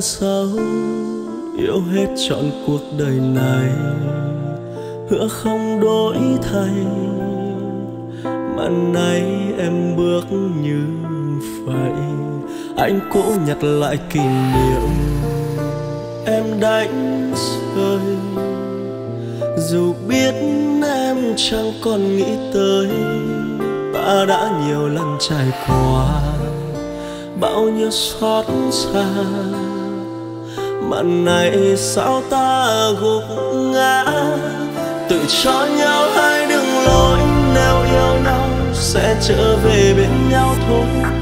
sau sâu yêu hết trọn cuộc đời này. Hứa không đổi thay, mà nay em bước như vậy. Anh cố nhặt lại kỷ niệm, em đánh rơi. Dù biết em chẳng còn nghĩ tới, ta đã nhiều lần trải qua bao nhiêu xót xa mà này sao ta gục ngã? Tự cho nhau hai đường lối, nếu yêu nhau sẽ trở về bên nhau thôi.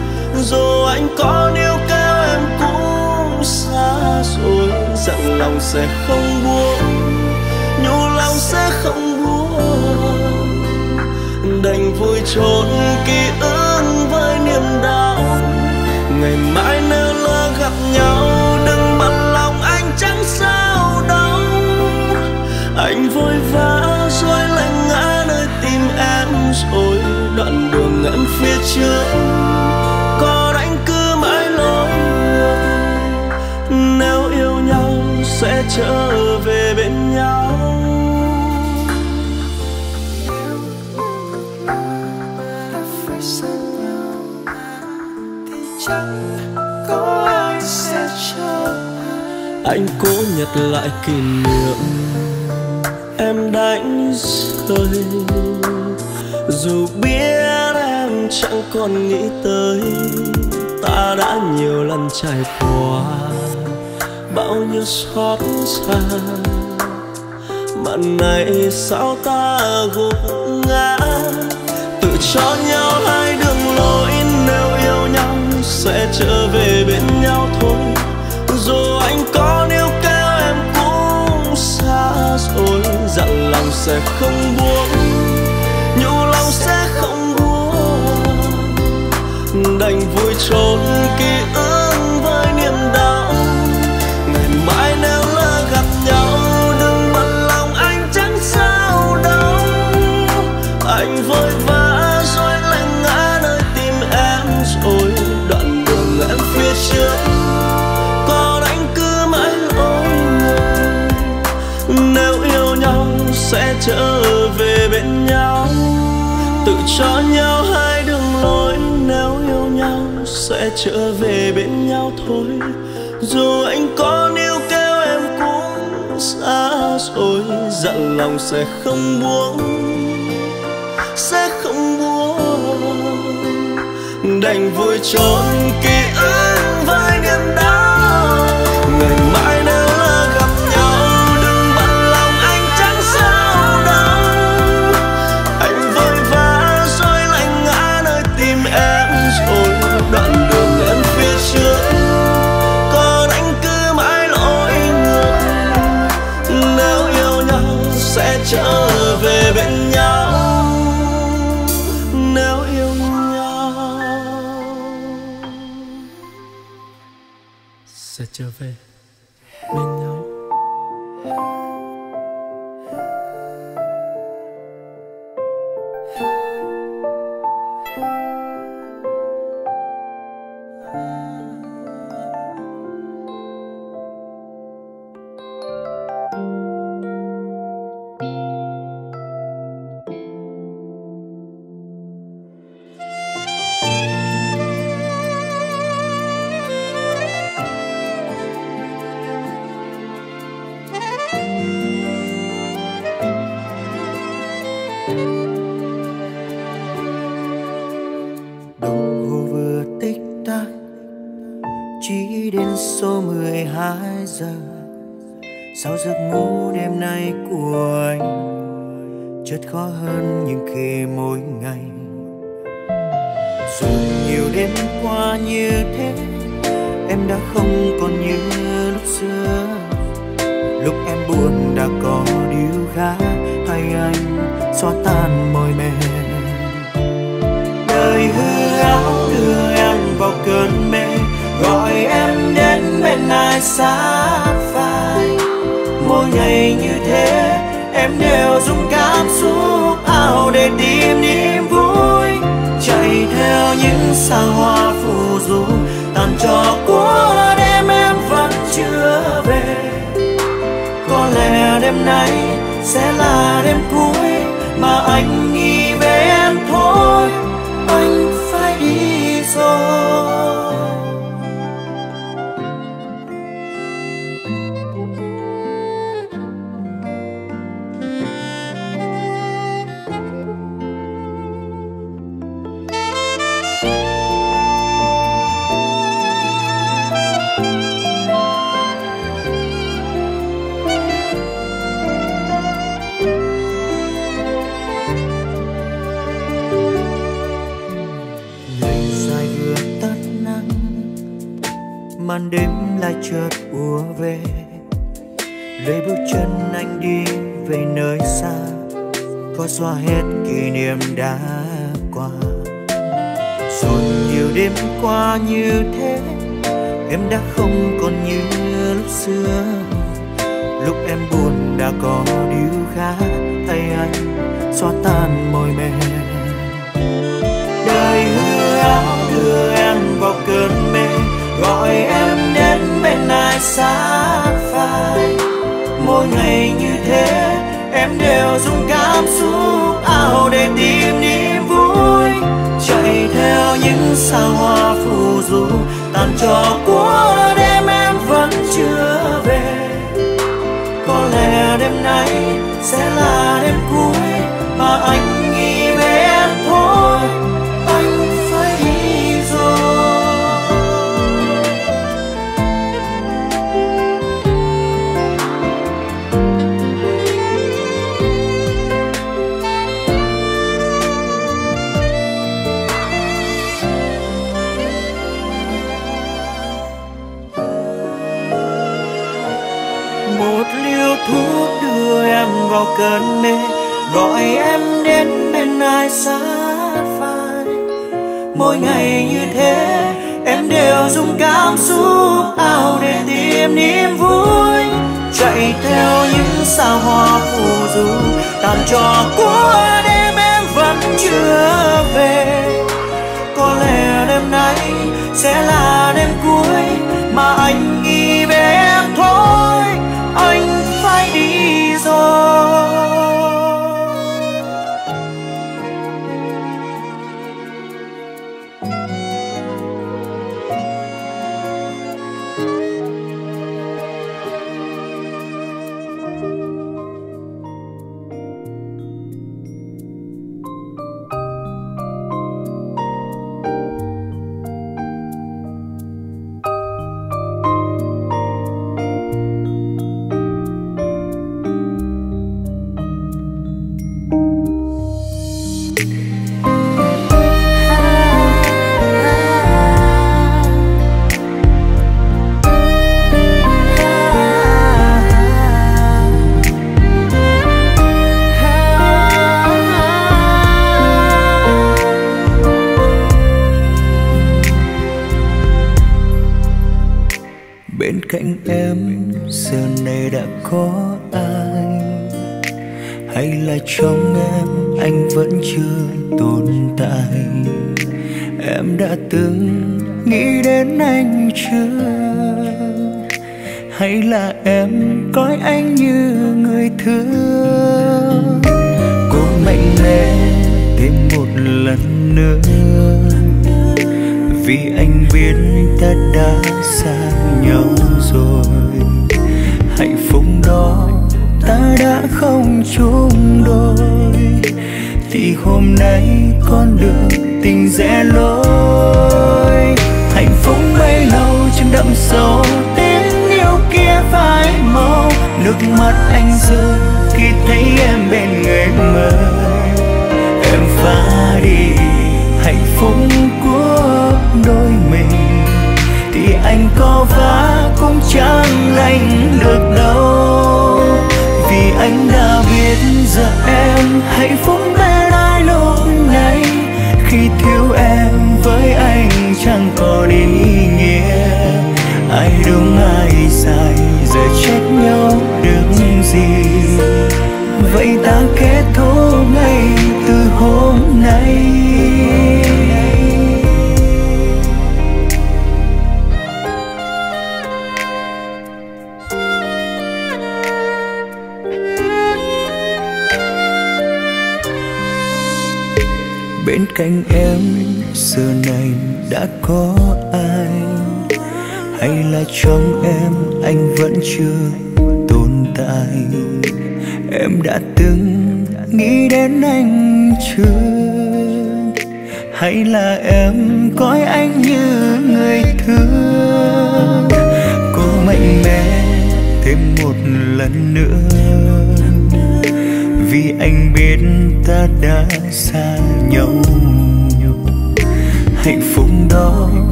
Dù anh có níu kéo em cũng xa rồi, rằng lòng sẽ không buông nhủ lòng sẽ không buông. Đành vui trốn ký ức với niềm đau, ngày mai nếu lỡ gặp nhau chẳng sao đâu anh vội vã rồi lại ngã nơi tim em rồi đoạn đường ngắn phía trước. Còn anh cứ mãi lối nếu yêu nhau sẽ trở về bên nhau. Cố nhặt lại kỷ niệm. Em đánh rơi. Dù biết em chẳng còn nghĩ tới, ta đã nhiều lần trải qua bao nhiêu xót xa. Mà này sao ta gục ngã? Tự cho nhau hai đường lối, nếu yêu nhau sẽ trở về bên nhau thôi. Dù anh có xa rồi dặn lòng sẽ không buông, nhủ lòng sẽ không buông. Đành vui trốn. Trở về bên nhau. Tự cho nhau hai đường lối, nếu yêu nhau sẽ trở về bên nhau thôi. Dù anh có níu kéo em cũng xa rồi dặn lòng sẽ không buông, sẽ không buông. Đành vui trốn ký ức. Bye. Sao giấc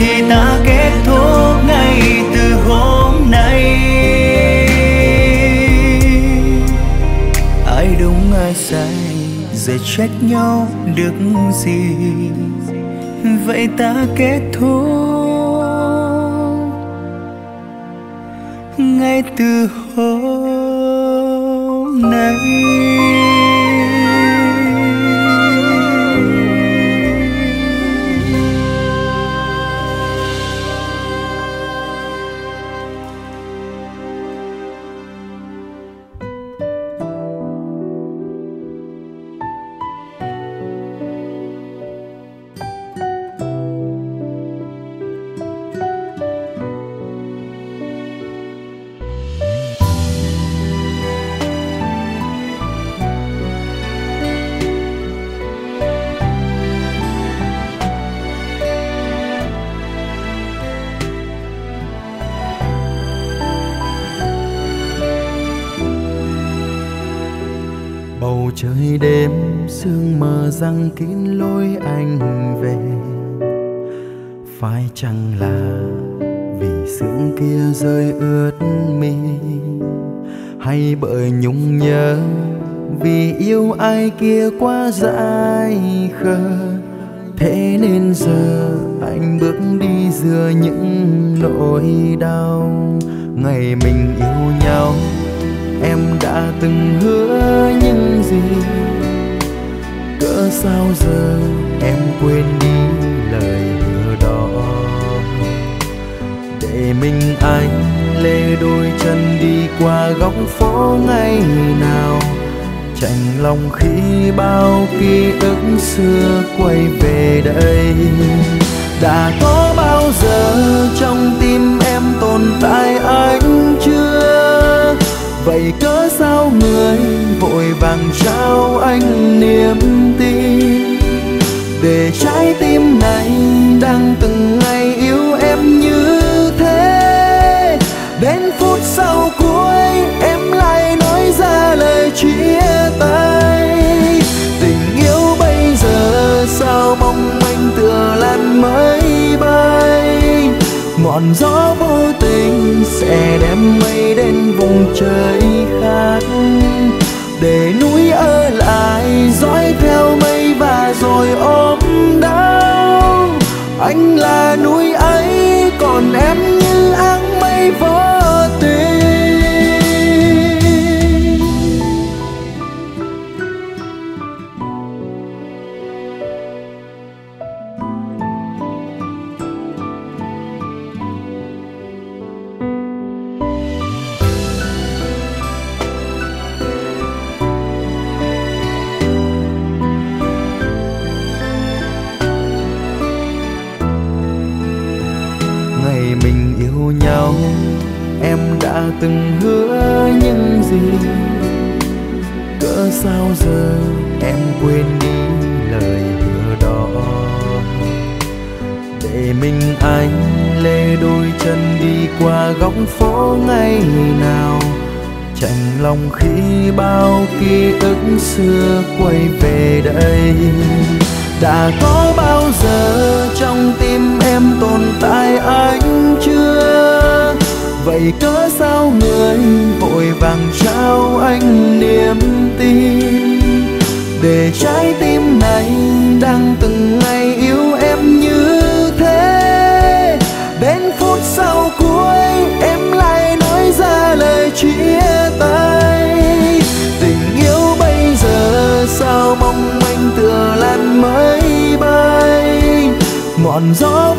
thì ta kết thúc ngay từ hôm nay. Ai đúng ai sai, giờ trách nhau được gì? Vậy ta kết thúc ngay từ răng kín lối anh về. Phải chăng là vì sương kia rơi ướt mi hay bởi nhung nhớ vì yêu ai kia quá dại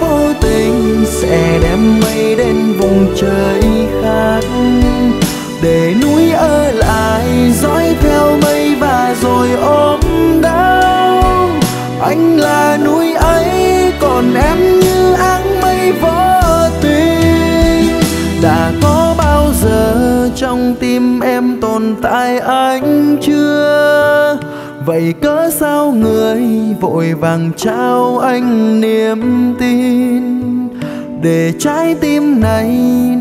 vô tình sẽ đem mây đến vùng trời khác. Để núi ở lại, dõi theo mây và rồi ôm đau. Anh là núi ấy, còn em như áng mây vô tình đã có bao giờ trong tim em tồn tại anh chưa? vậy cớ sao người vội vàng trao anh niềm tin? Để trái tim này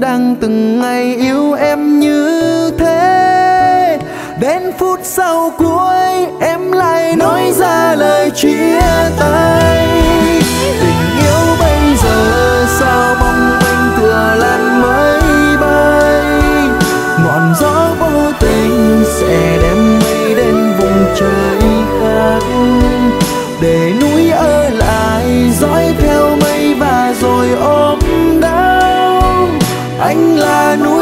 đang từng ngày yêu em như thế. Đến phút sau cuối em lại nói ra lời chia tay. Tình yêu bây giờ sao mong manh thừa lan mây bay? Ngọn gió vô tình sẽ nu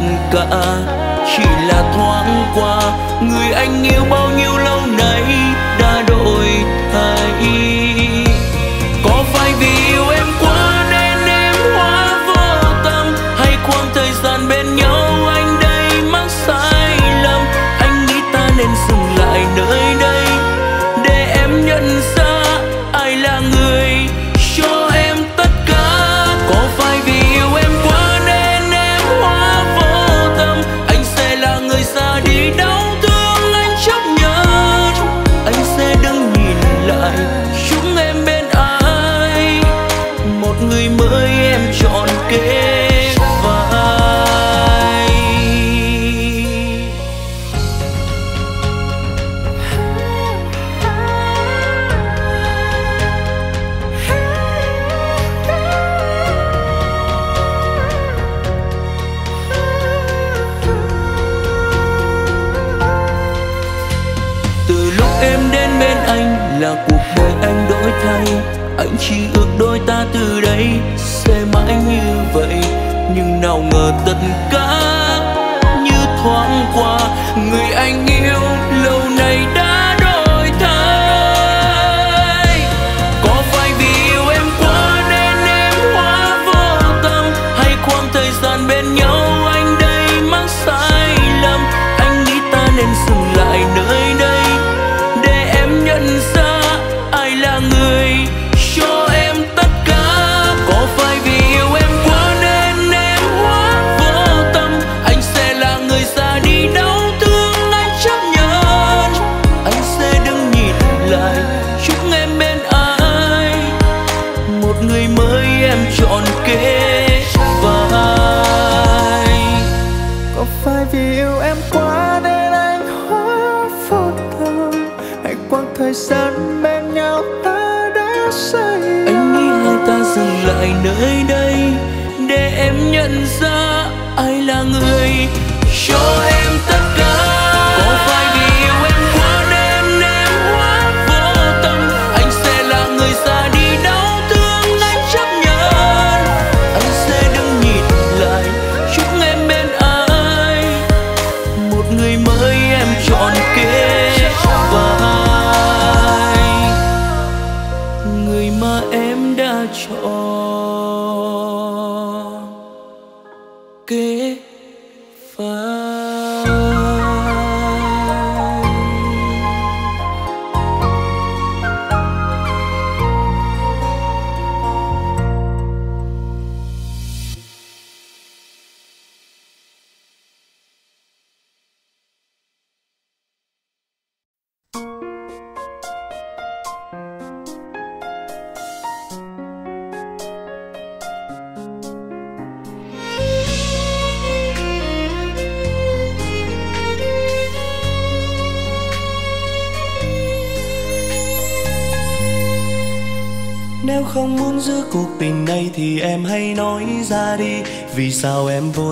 tất cả. Chỉ là thoáng qua người anh yêu bao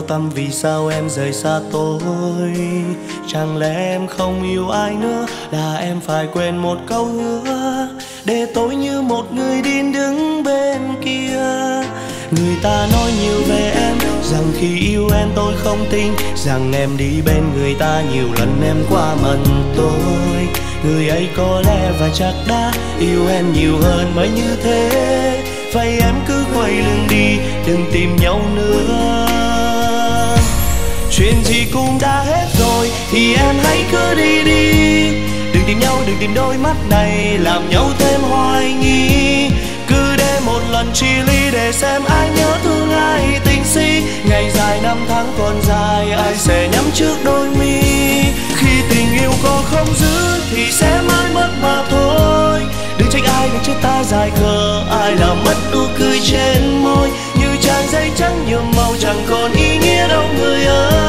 tâm, vì sao em rời xa tôi? Chẳng lẽ em không yêu ai nữa Là em phải quên một câu hứa? Để tôi như một người điên đứng bên kia. Người ta nói nhiều về em Rằng khi yêu em tôi không tin Rằng em đi bên người ta nhiều lần em qua mần tôi. Người ấy có lẽ và chắc đã yêu em nhiều hơn mới như thế. Vậy em cứ quay lưng đi đừng tìm nhau nữa chuyện gì cũng đã hết rồi, thì em hãy cứ đi đi. Đừng tìm nhau, đừng tìm đôi mắt này, làm nhau thêm hoài nghi. Cứ để một lần chia ly để xem ai nhớ thương ai. Tình si, ngày dài năm tháng còn dài, ai sẽ nhắm trước đôi mi? Khi tình yêu có không giữ thì sẽ mãi mất mà thôi. Đừng trách ai đừng trách ta dài khờ, ai làm mất nụ cười trên môi. Như trang giấy trắng nhiều màu chẳng còn ý nghĩa đâu, người ơi.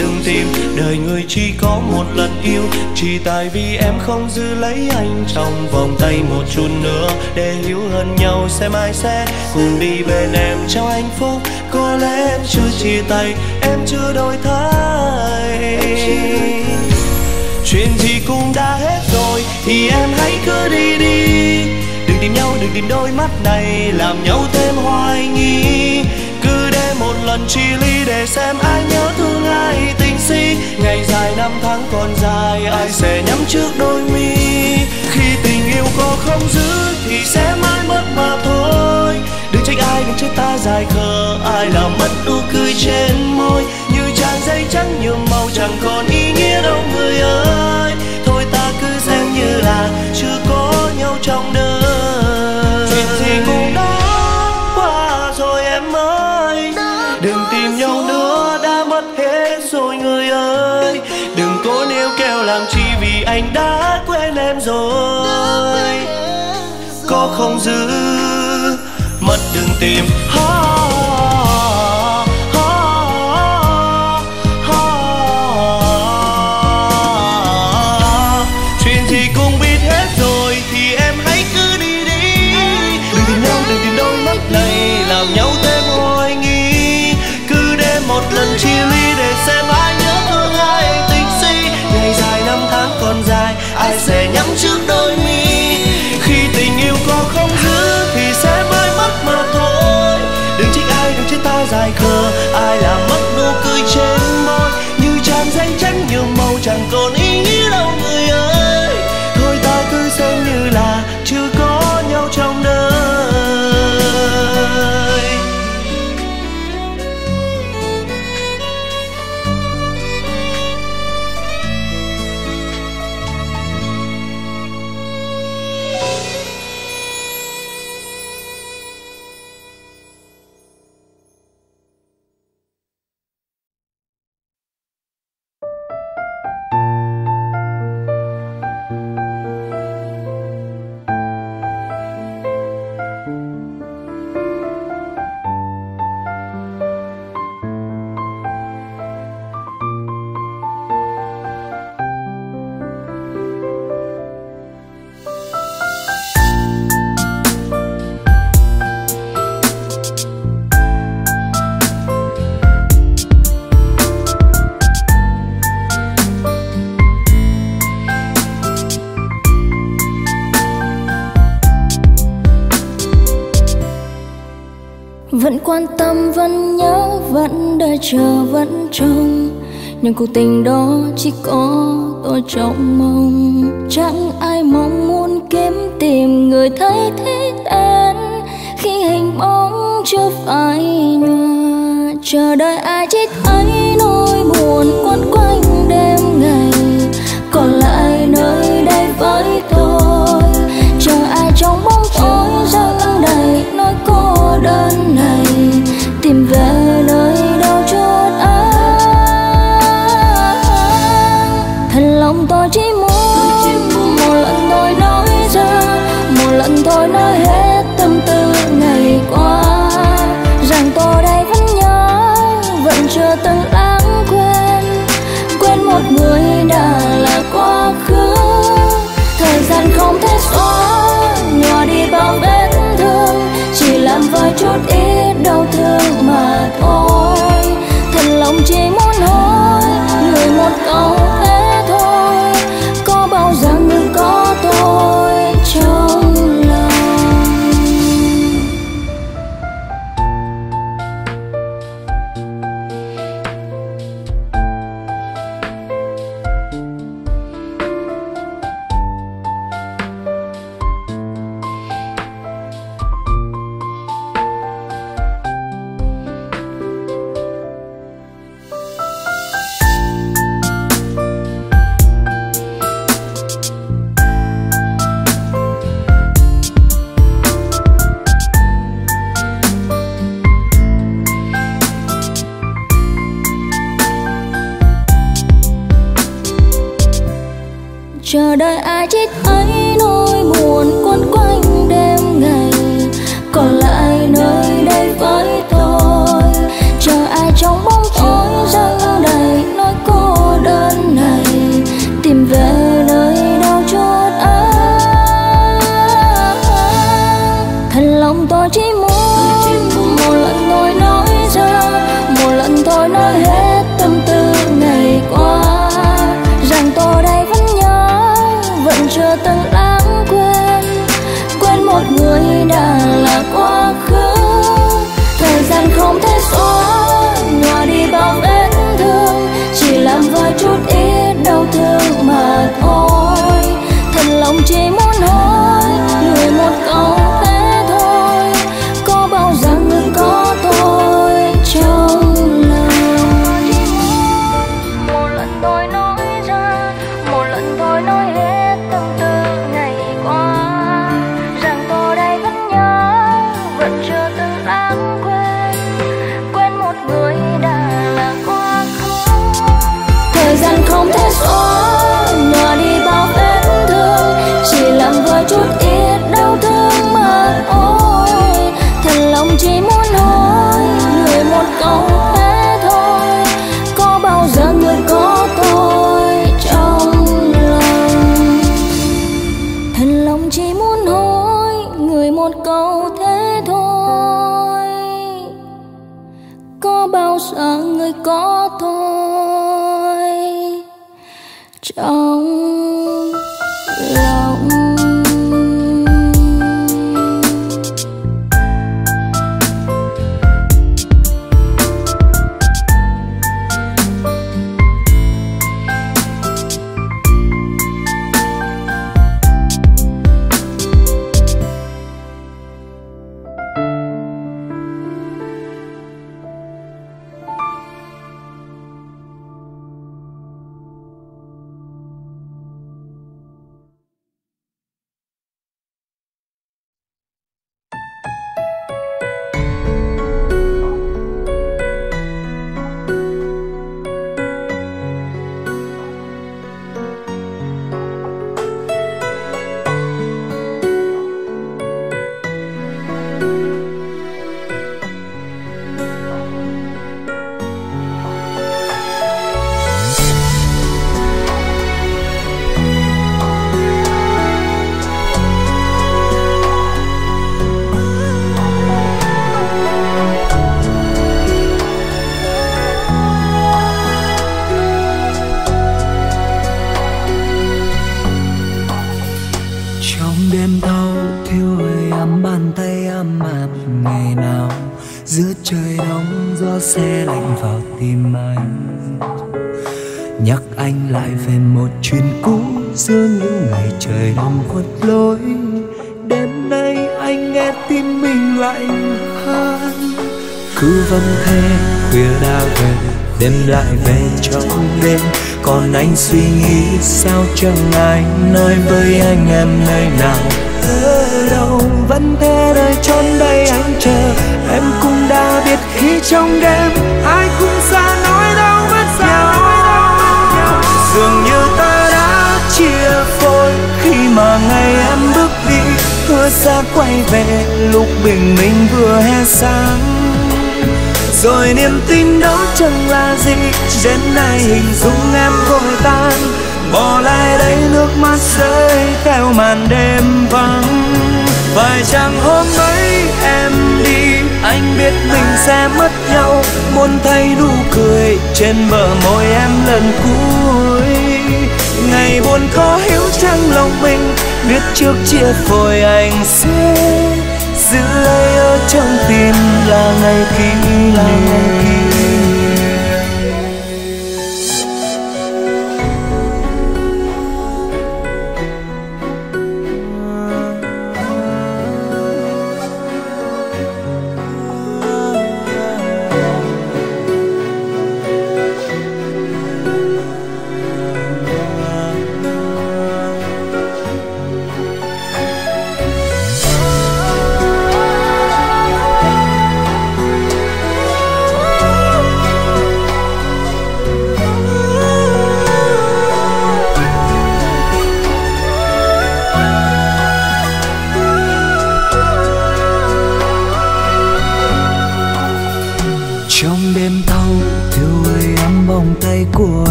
Đừng tìm. Đời người chỉ có một lần yêu, chỉ tại vì em không giữ lấy anh trong vòng tay một chút nữa. Để hiểu hơn nhau xem ai sẽ cùng đi bên em trong hạnh phúc. Có lẽ em chưa chia tay, em chưa đổi thay. Chuyện gì cũng đã hết rồi, thì em hãy cứ đi đi. Đừng tìm nhau, đừng tìm đôi mắt này, làm nhau thêm hoài nghi lần chi ly để xem ai nhớ thương ai tình si. Ngày dài năm tháng còn dài, ai sẽ nhắm trước đôi mi? Khi tình yêu có không giữ thì sẽ mãi mất mà thôi. Đừng trách ai đừng trách ta dài khờ, ai làm mất nụ cười trên môi. Như trang giấy trắng nhiều màu chẳng còn ý nghĩa đâu, người ơi. Thôi ta cứ xem như là chưa có nhau trong đời. Giữ. Mất đừng tìm 旧梦 đã là quá khứ. Thời gian không thể xóa, nhòa đi bao vết thương. Chỉ làm vơi chút ít đau thương mà thôi. Thật lòng chỉ muốn hỏi, người một câu chẳng ai nói với anh em nơi nào? Ở đâu vẫn thế nơi chốn đây anh chờ. Em cũng đã biết khi trong đêm ai cũng xa nói đâu mất nhau dường như ta đã chia phôi khi mà ngày em bước đi. Hứa xa quay về lúc bình minh vừa hè sáng. Rồi niềm tin đó chẳng là gì đến nay hình dung em vội tan bỏ lại đây nước mắt rơi theo màn đêm vắng. Phải chăng hôm ấy em đi, anh biết mình sẽ mất nhau. Muốn thấy nụ cười trên bờ môi em lần cuối. Ngày buồn khó hiểu chăng lòng mình, biết trước chia phôi anh sẽ giữ lấy ở trong tim là ngày kỷ niệm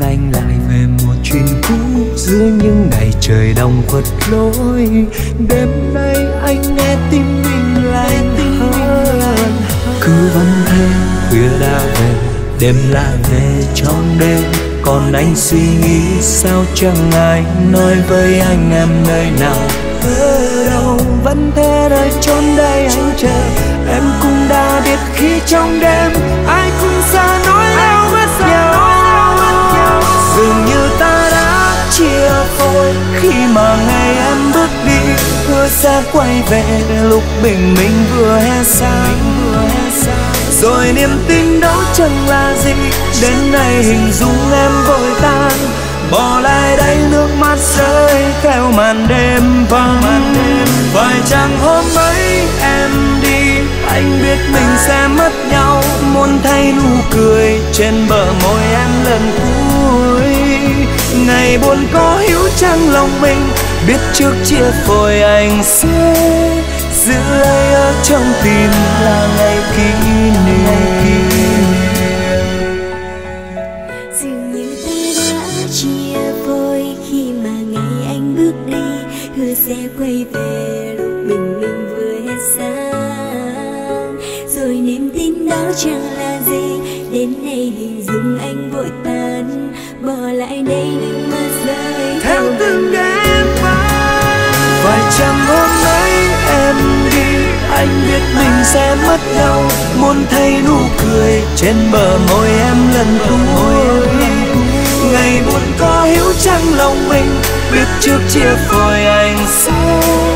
anh lại về một chuyện cũ, giữa những ngày trời đông quật lối. Đêm nay anh nghe tim mình lạnh hơn cứ vẫn thế, khuya đã về, đêm lại về trong đêm. Còn anh suy nghĩ sao chẳng ai nói với anh em nơi nào. Ở đâu vẫn thế, nơi chốn đây anh chờ. Em cũng đã biết khi trong đêm anh khi mà ngày em bước đi, hứa sẽ quay về lúc bình minh vừa hé sáng. Rồi niềm tin đó chẳng là gì, đến nay hình dung em vội tan. Bỏ lại đây nước mắt rơi theo màn đêm vắng. Phải chăng hôm ấy em đi anh biết mình sẽ mất nhau, muốn thay nụ cười trên bờ môi em lần cuối. Ngày buồn có hiểu chăng lòng mình, biết trước chia phôi anh sẽ giữ ai ở trong tim là ngày kỷ niệm. Anh biết mình sẽ mất nhau muốn thấy nụ cười trên bờ môi em lần cuối ngày buồn có hiểu chăng lòng mình, biết trước chia phôi anh sẽ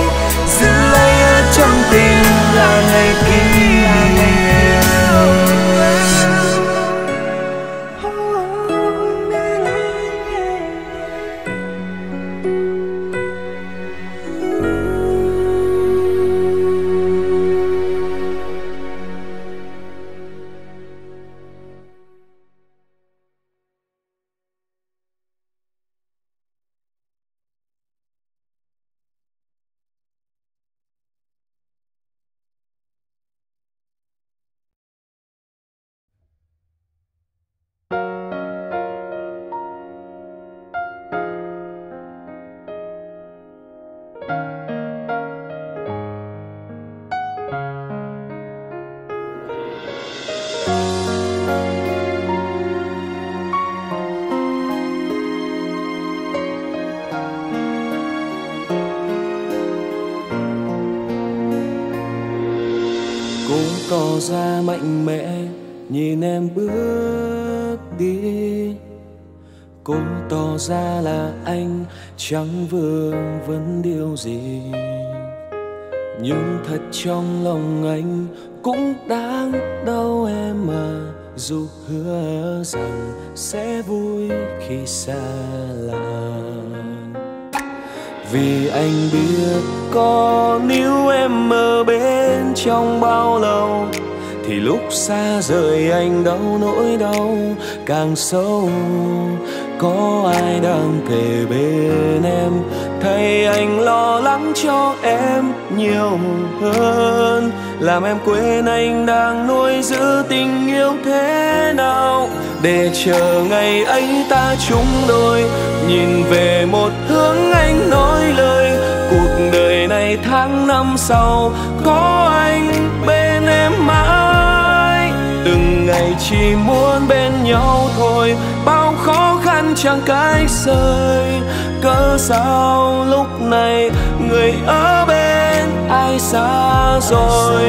quên anh đang nuôi giữ tình yêu thế nào. Để chờ ngày ấy ta chung đôi, nhìn về một hướng anh nói lời. Cuộc đời này tháng năm sau, có anh bên em mãi. Từng ngày chỉ muốn bên nhau thôi, bao khó khăn chẳng cách rời cớ sao lúc này người ở bên ai xa rồi.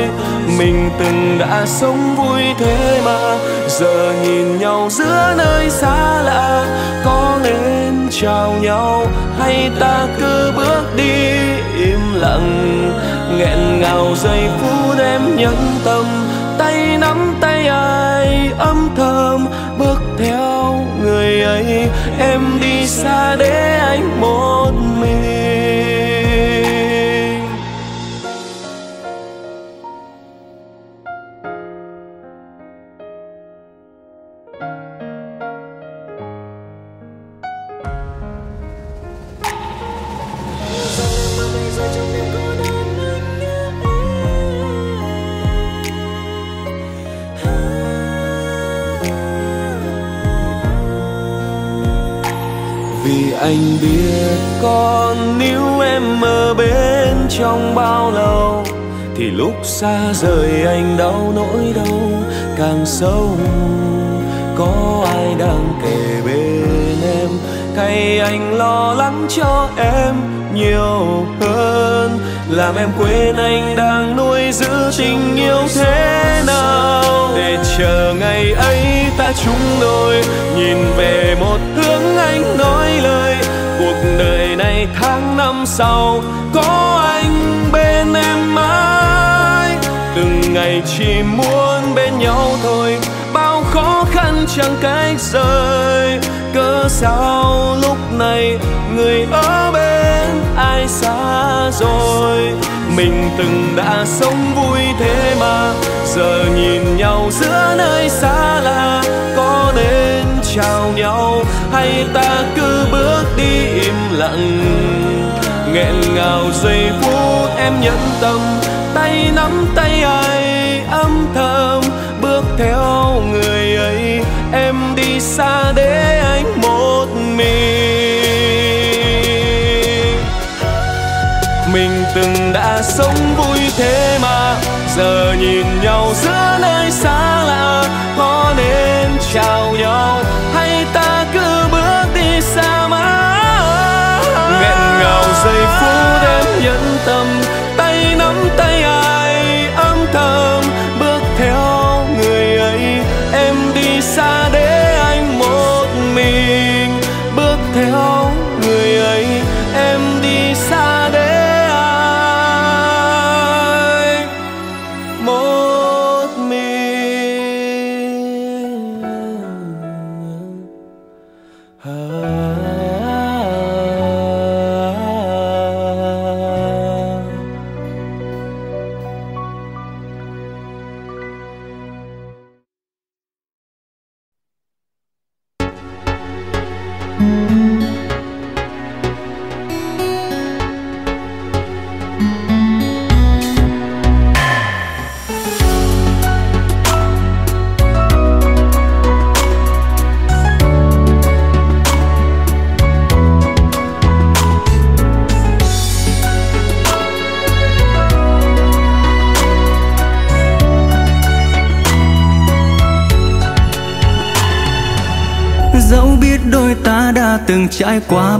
Mình từng đã sống vui thế mà, giờ nhìn nhau giữa nơi xa lạ. Có nên chào nhau hay ta cứ bước đi im lặng? Nghẹn ngào giây phút em nhẫn tâm, tay nắm tay ai ấm thơm bước theo người ấy, em đi xa để anh một mình anh biết con níu em ở bên trong bao lâu, thì lúc xa rời anh đau nỗi đau càng sâu. Có ai đang kề bên em, cay anh lo lắng cho em nhiều hơn? Làm em quên anh đang nuôi giữ tình yêu thế nào? Để chờ ngày ấy ta chung đôi, nhìn về một hướng anh nói lời. Cuộc đời này tháng năm sau, có anh bên em mãi. Từng ngày chỉ muốn bên nhau thôi, bao khó khăn chẳng cách rời. Cớ sao lúc này người ở bên xa rồi. Mình từng đã sống vui thế mà, giờ nhìn nhau giữa nơi xa lạ. Có nên chào nhau hay ta cứ bước đi im lặng? Nghẹn ngào giây phút em nhẫn tâm, tay nắm tay ai, âm thầm bước theo người ấy. Em đi xa để anh một từng đã sống vui thế mà. Giờ nhìn nhau giữa nơi xa lạ, có nên chào nhau?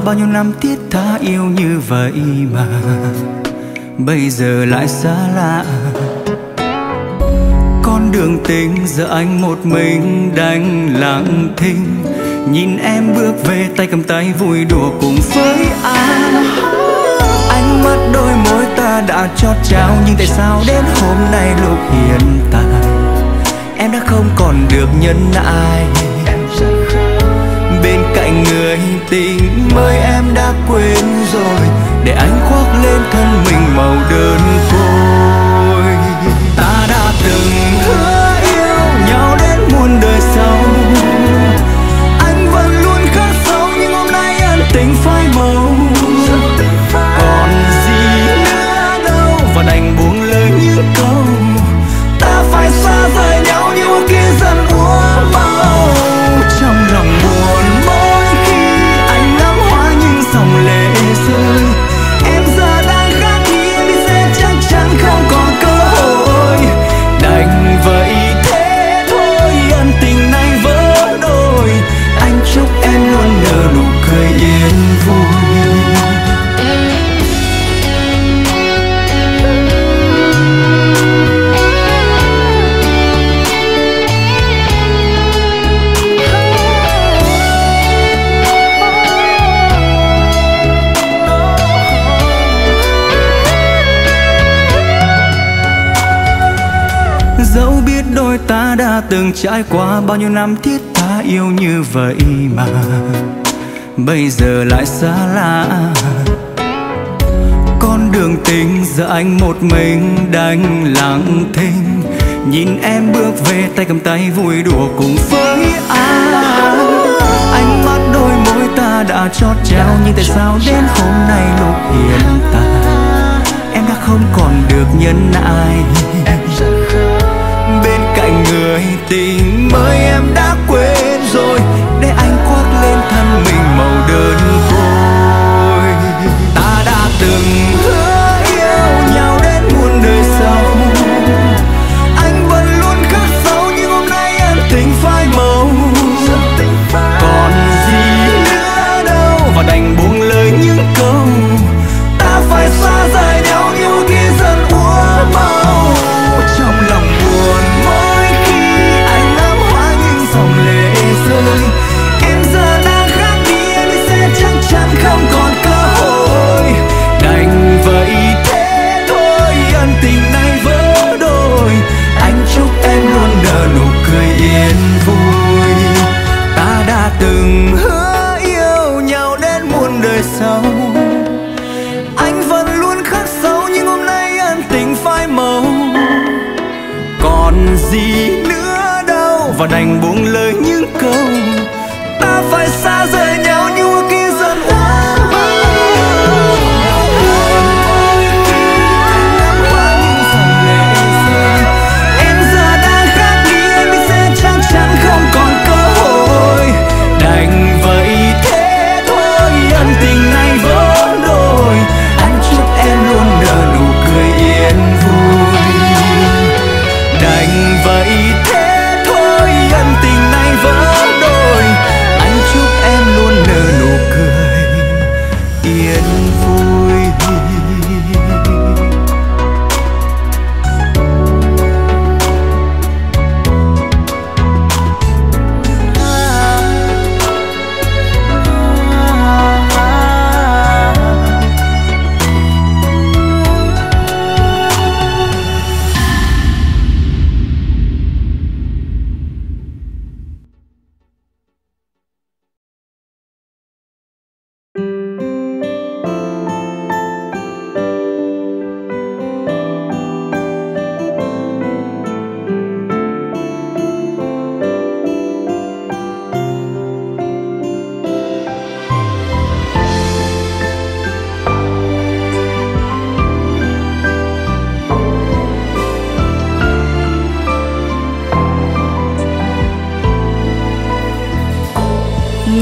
Bao nhiêu năm thiết tha yêu như vậy mà. Bây giờ lại xa lạ. Con đường tình giờ anh một mình đành lặng thinh. Nhìn em bước về tay cầm tay vui đùa cùng với anh. Anh mắt đôi môi ta đã chót trao, nhưng tại sao đến hôm nay lúc hiện tại? Em đã không còn được nhân ai bên cạnh người tình mới em đã quên rồi, để anh khoác lên thân mình màu đơn côi. Ta đã từng hứa biết đôi ta đã từng trải qua bao nhiêu năm thiết tha yêu như vậy mà. Bây giờ lại xa lạ. Con đường tình giờ anh một mình đành lặng thinh. Nhìn em bước về tay cầm tay vui đùa cùng với anh ánh mắt đôi môi ta đã chót trao nhưng tại sao đến hôm nay lúc hiện tại. Em đã không còn được nhân ai tình mới em đã gì nữa đâu. Và đành buông lời những câu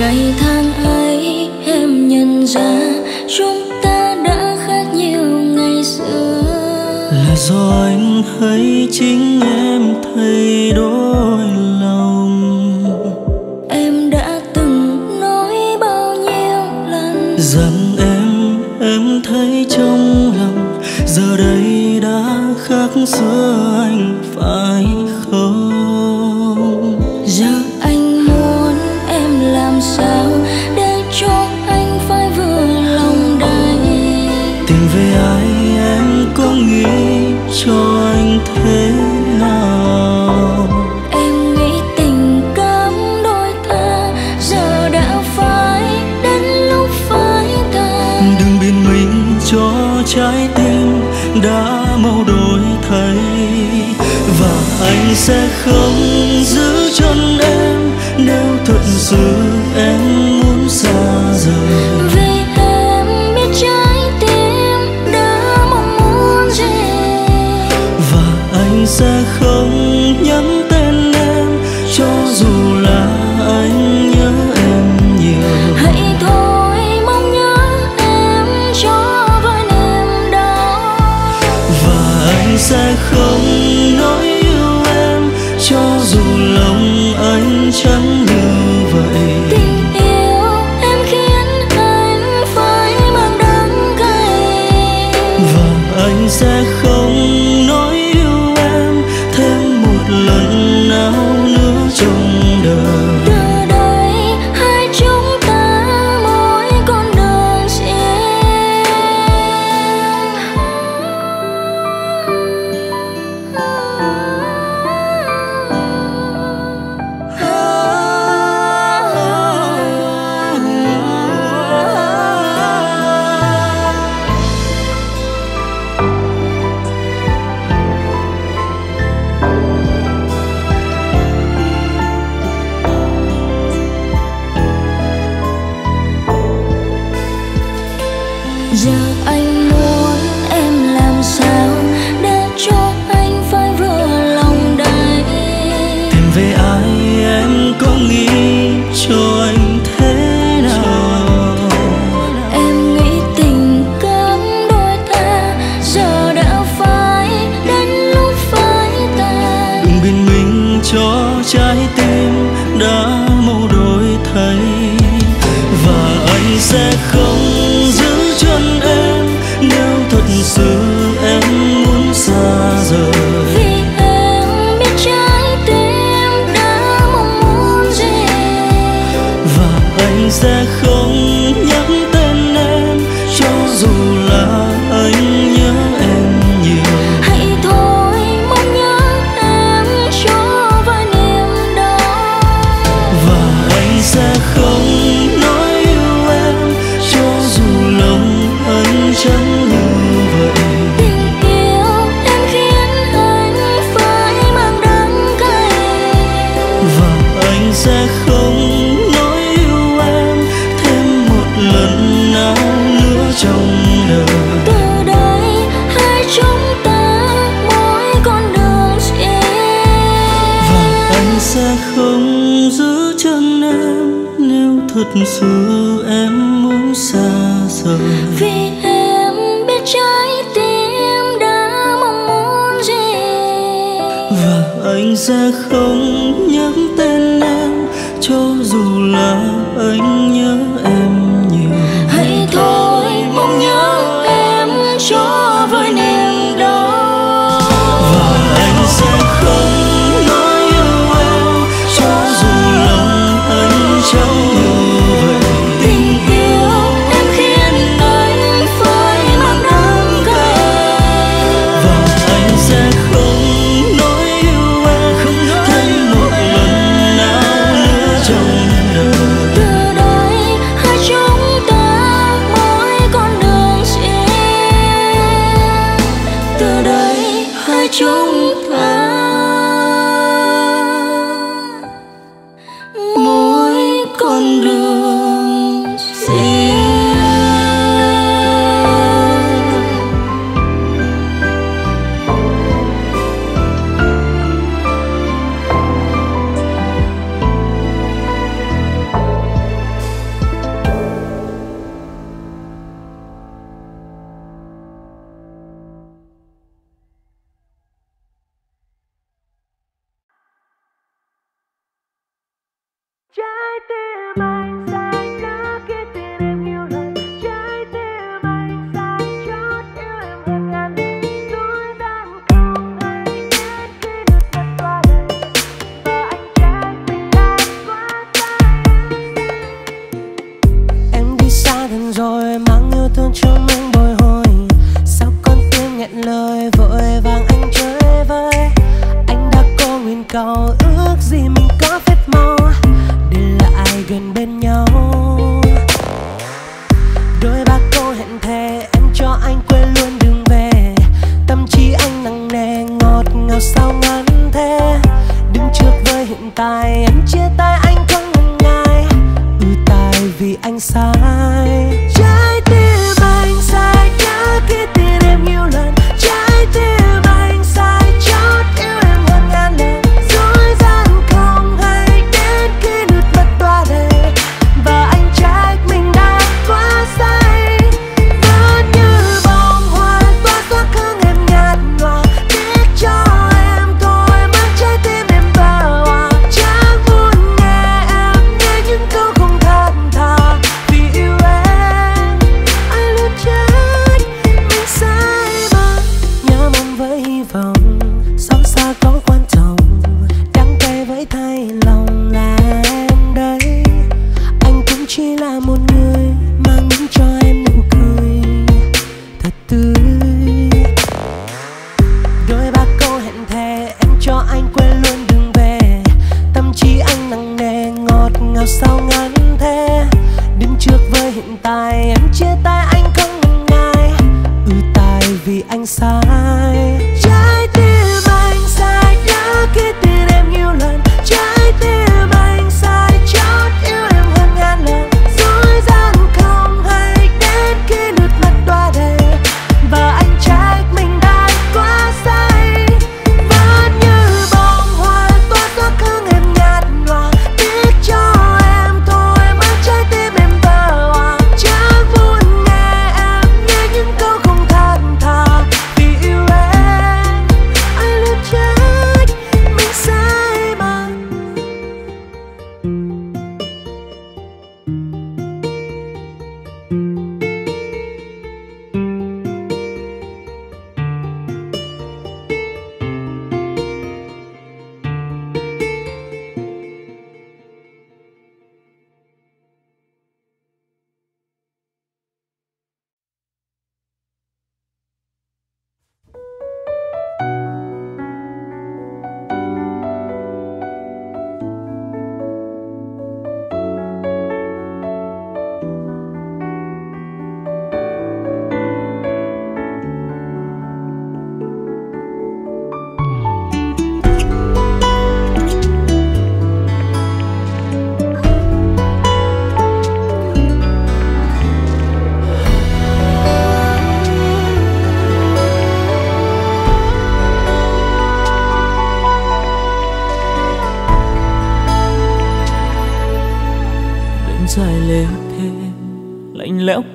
ngày tháng ấy em nhận ra chúng ta đã khác nhiều ngày xưa. Là do anh hay chính em thay đổi.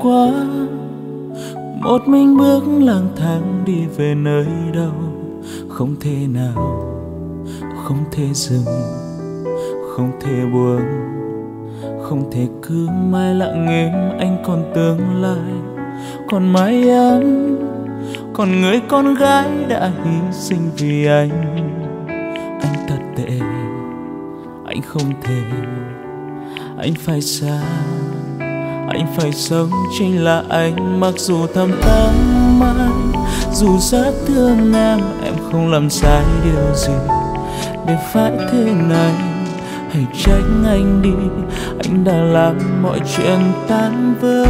Quá. Một mình bước lang thang đi về nơi đâu. Không thể nào, không thể dừng, không thể buông. Không thể cứ mãi lặng im anh còn tương lai. Còn mái ấm, còn người con gái đã hy sinh vì anh. Anh thật tệ, anh không thể, anh phải xa anh phải sống chính là anh. Mặc dù thầm tâm anh dù rất thương em em không làm sai điều gì. Để phải thế này, hãy trách anh đi. Anh đã làm mọi chuyện tan vỡ.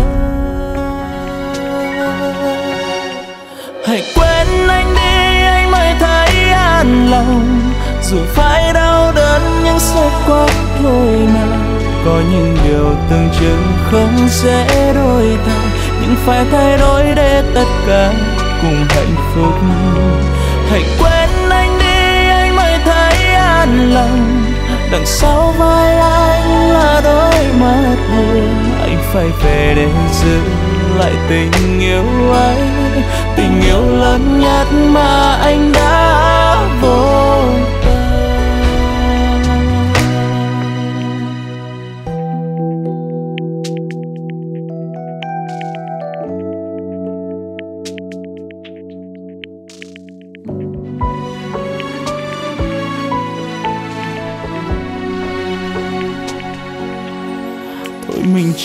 Hãy quên anh đi, anh mới thấy an lòng. Dù phải đau đớn, nhưng sẽ qua thôi nào. Có những điều tưởng chừng không dễ đổi thay nhưng phải thay đổi để tất cả cùng hạnh phúc. Hãy quên anh đi, anh mới thấy an lòng. Đằng sau vai anh là đôi mắt buồn. Anh phải về để giữ lại tình yêu ấy. Tình yêu lớn nhất mà anh đã vô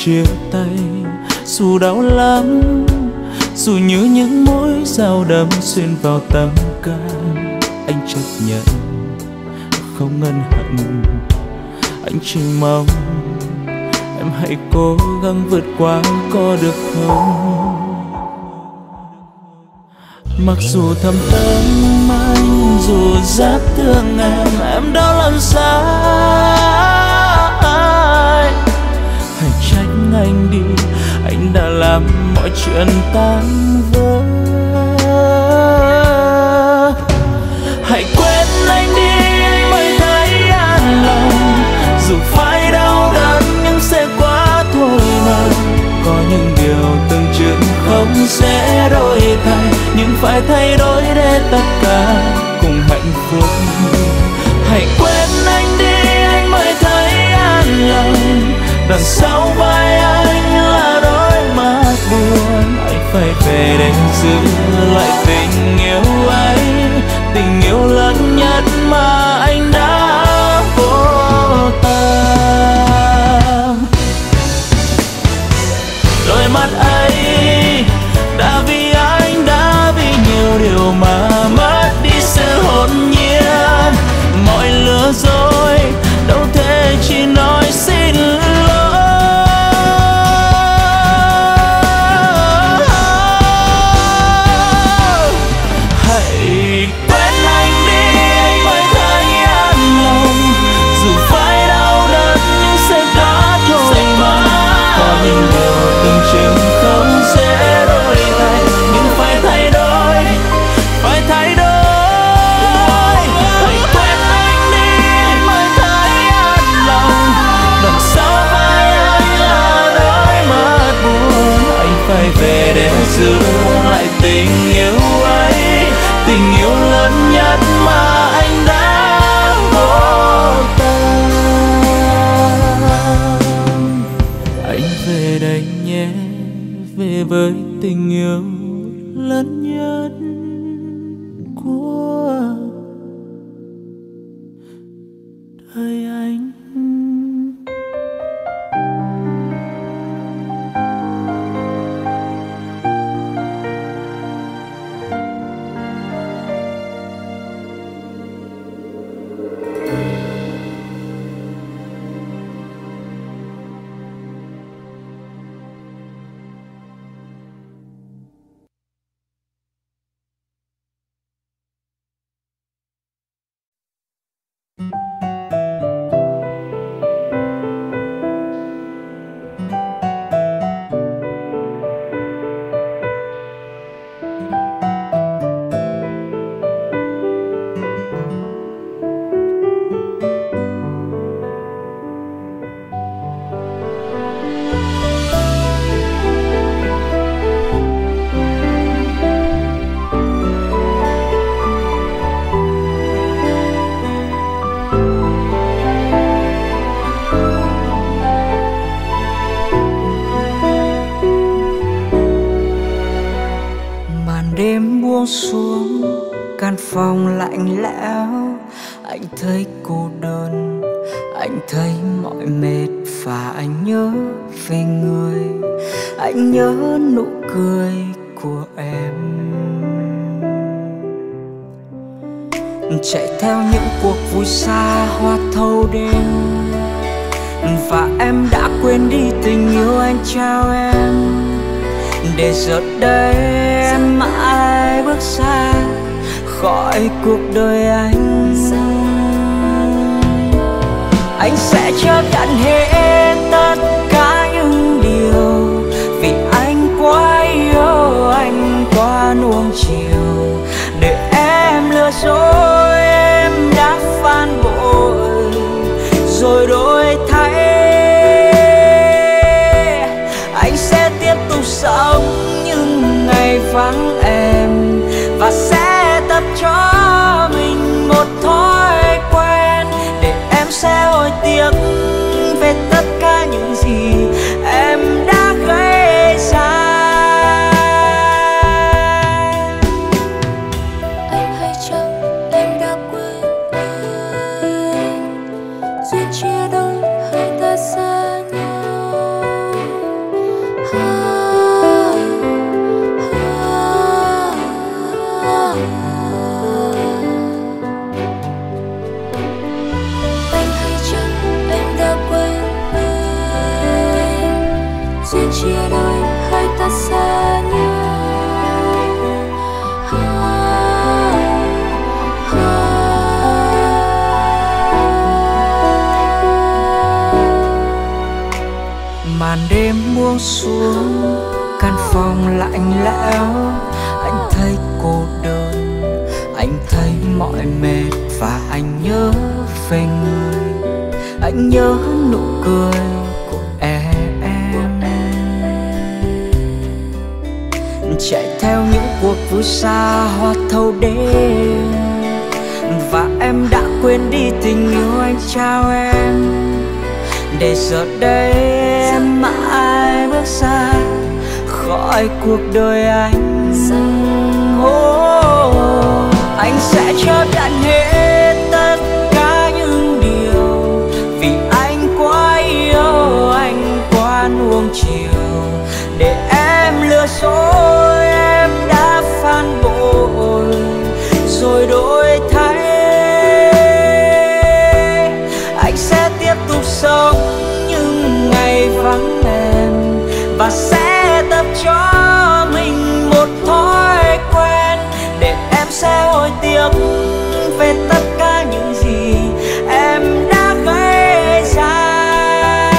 chia tay. Dù đau lắm, Dù như những mối dao đâm xuyên vào tâm can. Anh chấp nhận, Không ngân hận. Anh chỉ mong Em hãy cố gắng vượt qua có được không? Mặc dù thầm tâm anh, Dù rất thương em Em đâu làm sao? Anh đi. Anh đã làm mọi chuyện tan vỡ. Hãy quên anh đi anh mới thấy an lòng. Dù phải đau đớn, nhưng sẽ qua thôi mà. Có những điều từng chừng không sẽ đổi thay, nhưng phải thay đổi để tất cả cùng hạnh phúc. Hãy quên đằng sau vai anh là đôi mắt buồn. Anh phải về để giữ lại tình yêu ấy. Tình yêu lớn nhất mà anh đã vô tâm. Đôi mắt ấy đã vì anh, đã vì nhiều điều mà mất đi sự hồn nhiên. Mọi lừa dối đâu thể chỉ nói tình yêu ấy, tình yêu lớn nhất mà anh đã vô tâm anh về đây nhé, về với tình yêu lớn và sẽ tập cho mình một thói quen để em sẽ hối tiếc về tất cả những gì em đã gây ra.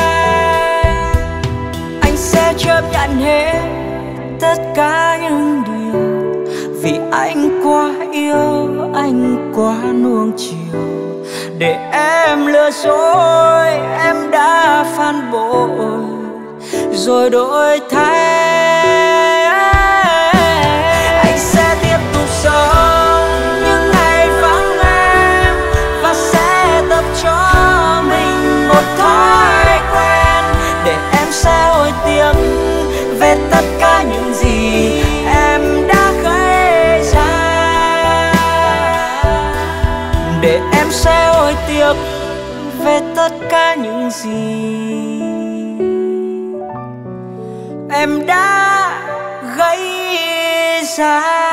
Anh sẽ chấp nhận hết tất cả những điều vì anh quá yêu, anh quá nuông chiều. Để em lừa dối, em đã phản bội rồi đổi thay. Anh sẽ tiếp tục sống những ngày vắng em và sẽ tập cho mình một thói quen để em sẽ hồi tiếc về tất cả những gì em đã gây ra. Để em sẽ hối tiếc về tất cả những gì em đã gây ra.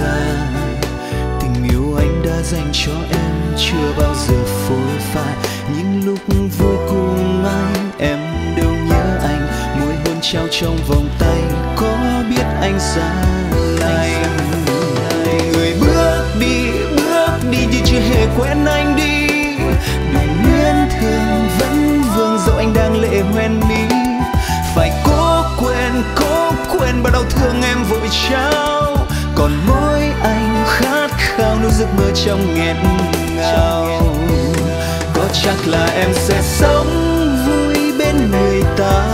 Gian. Tình yêu anh đã dành cho em chưa bao giờ phôi phai. Những lúc vui cùng anh em đều nhớ anh. Môi hôn trao trong vòng tay, có biết anh xa lạnh người bước đi bước đi nhưng chưa hề quen anh đi. Đừng luyến thương, vẫn vương dẫu anh đang lệ hoen mi. Phải cố quên cố quên bao đau thương em vội trao còn mỗi anh khát khao nuôi giấc mơ trong nghẹn ngào. Có chắc là em sẽ sống vui bên người ta?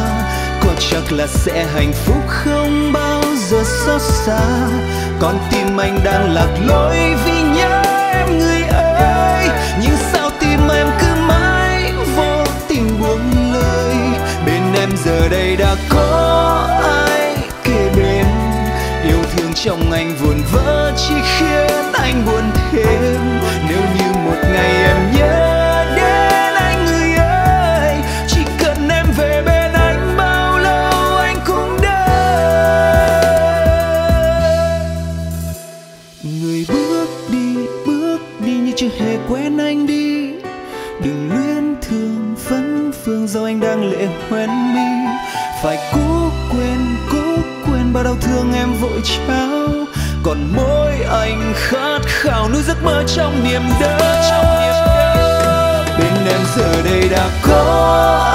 Có chắc là sẽ hạnh phúc không? Bao giờ xót xa? Con tim anh đang lạc lối vì nhớ em người ơi. Nhưng sao tim em cứ mãi vô tình buông lời bên em giờ đây đã có trong niềm đau. Bên em giờ đây đã có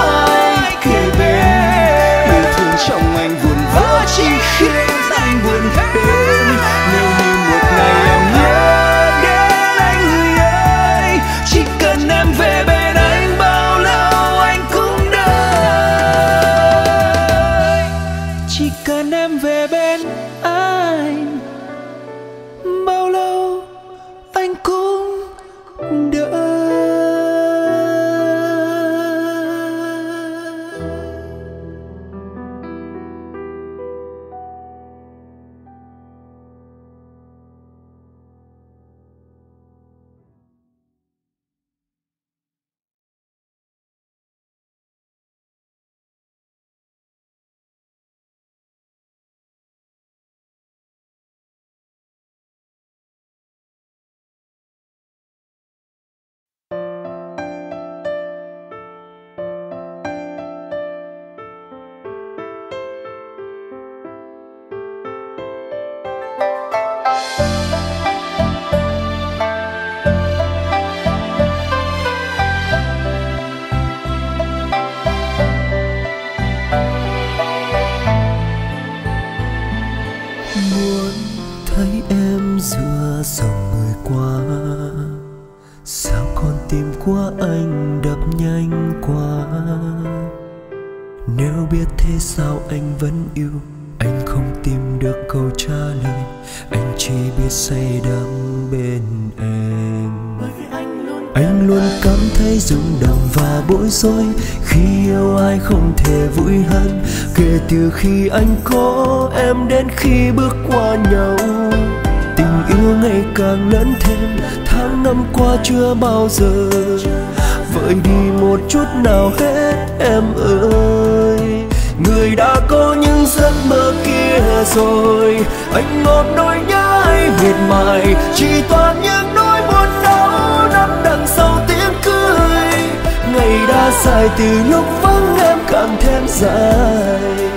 dài.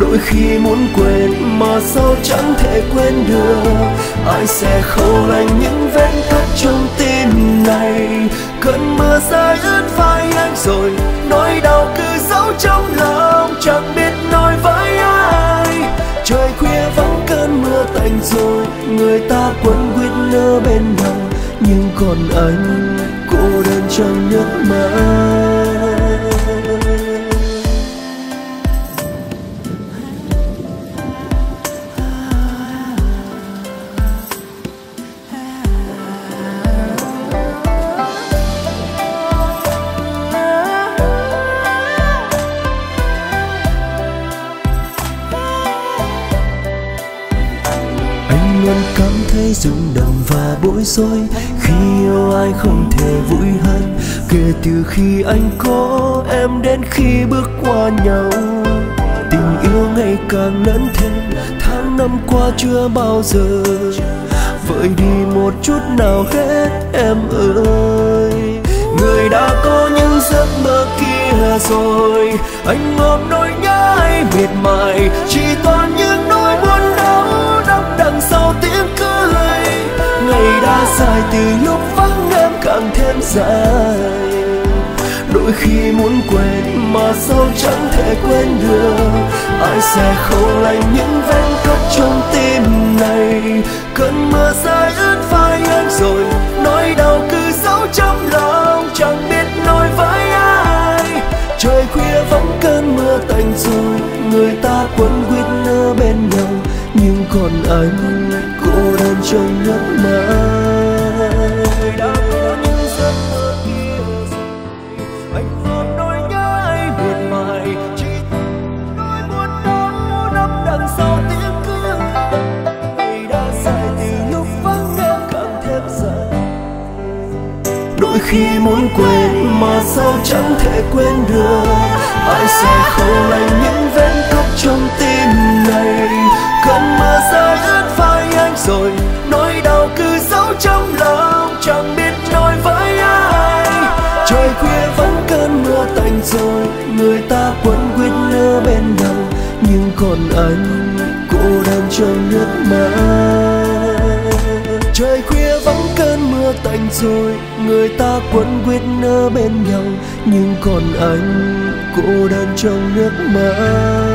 Đôi khi muốn quên mà sao chẳng thể quên được. Ai sẽ khâu lành những vết cắt trong tim này? Cơn mưa rơi ướt vai anh rồi, nỗi đau cứ giấu trong lòng. Chẳng biết nói với ai. Trời khuya vắng cơn mưa tạnh rồi, người ta quấn quýt nơ bên nhau. Nhưng còn anh, cô đơn trong nước mắt và khi yêu ai không thể vui hơn, kể từ khi anh có em đến khi bước qua nhau. Tình yêu ngày càng lớn thêm, tháng năm qua chưa bao giờ. Vơi đi một chút nào hết em ơi. Người đã có những giấc mơ kia rồi. Anh ôm nỗi nhớ ai miệt mài, chỉ toàn những nỗi buồn đau đắp đằng sau tiếng cười ngày đã dài từ lúc vắng em càng thêm dài. Đôi khi muốn quên mà sao chẳng thể quên được. Ai sẽ khâu lành những vết cắt trong tim này? Cơn mưa dài ướt vai em rồi, nỗi đau cứ giấu trong lòng. Chẳng biết nói với ai. Trời khuya vẫn cơn mưa tạnh rồi, người ta quấn quýt nơ bên nhau. Nhưng còn anh cô đơn trong nước mắt đã có những giấc mơ kia rồi anh ôm nỗi nhớ ai miệt mài, chỉ nỗi buồn đau nằm đằng sau tiếng cười ngày đã dài từ lúc vắng em càng thêm dài đôi khi muốn quên mà sao chẳng thể quên được. Ai sẽ khâu lành những vết cắt trong tim này? Cơn mưa rơi ướt vai rồi, nỗi đau cứ giấu trong lòng, chẳng biết nói với ai. Trời khuya vẫn cơn mưa tạnh rồi, người ta quấn quýt nơ bên nhau, nhưng còn anh cô đơn trong nước mắt. Trời khuya vắng cơn mưa tạnh rồi, người ta quấn quýt nơ bên nhau, nhưng còn anh cô đơn trong nước mắt.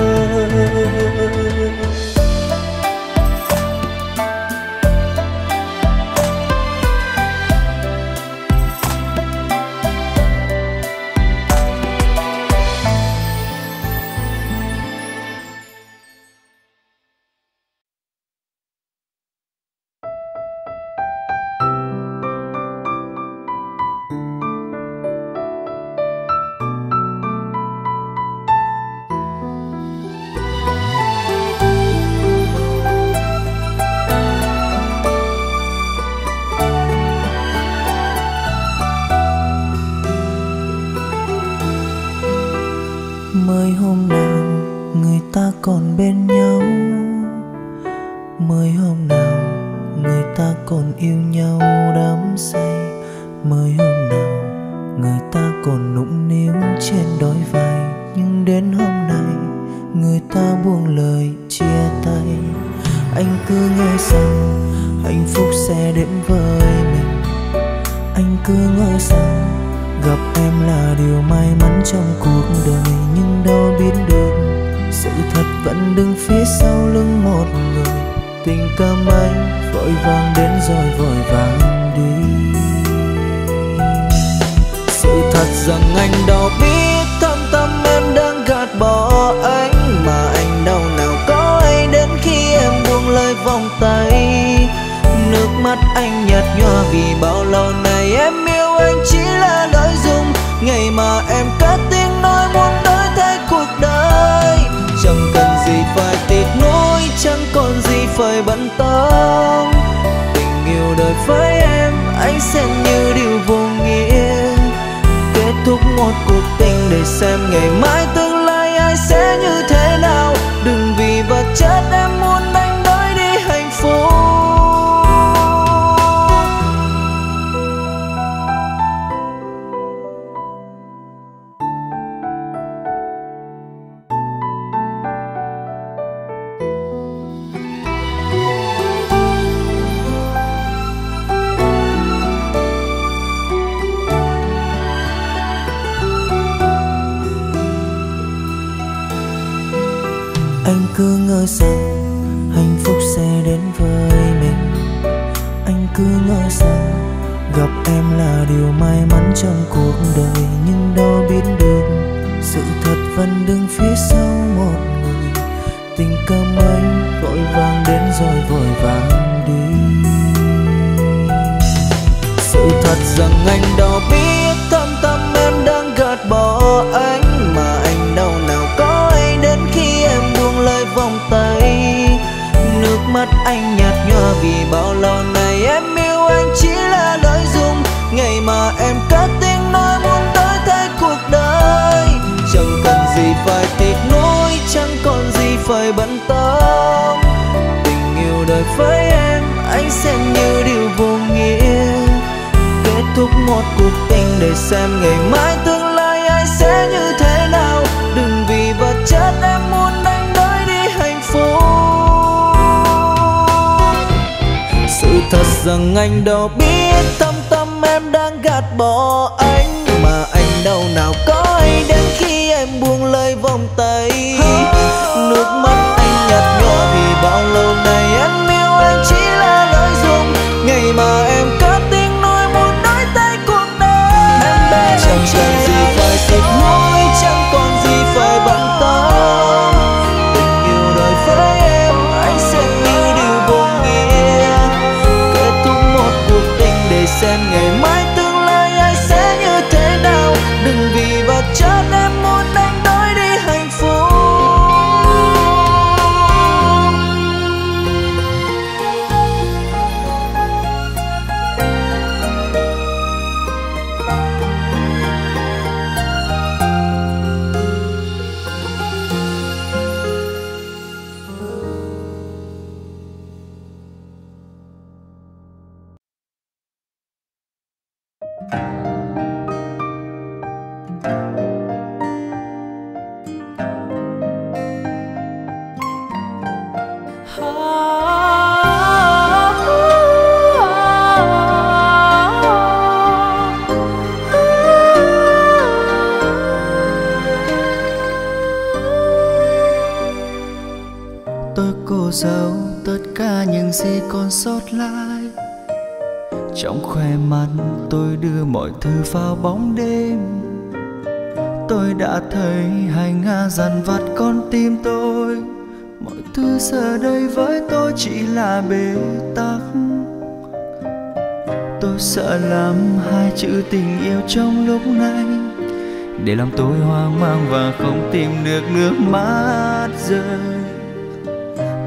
Tìm được nước mắt rơi.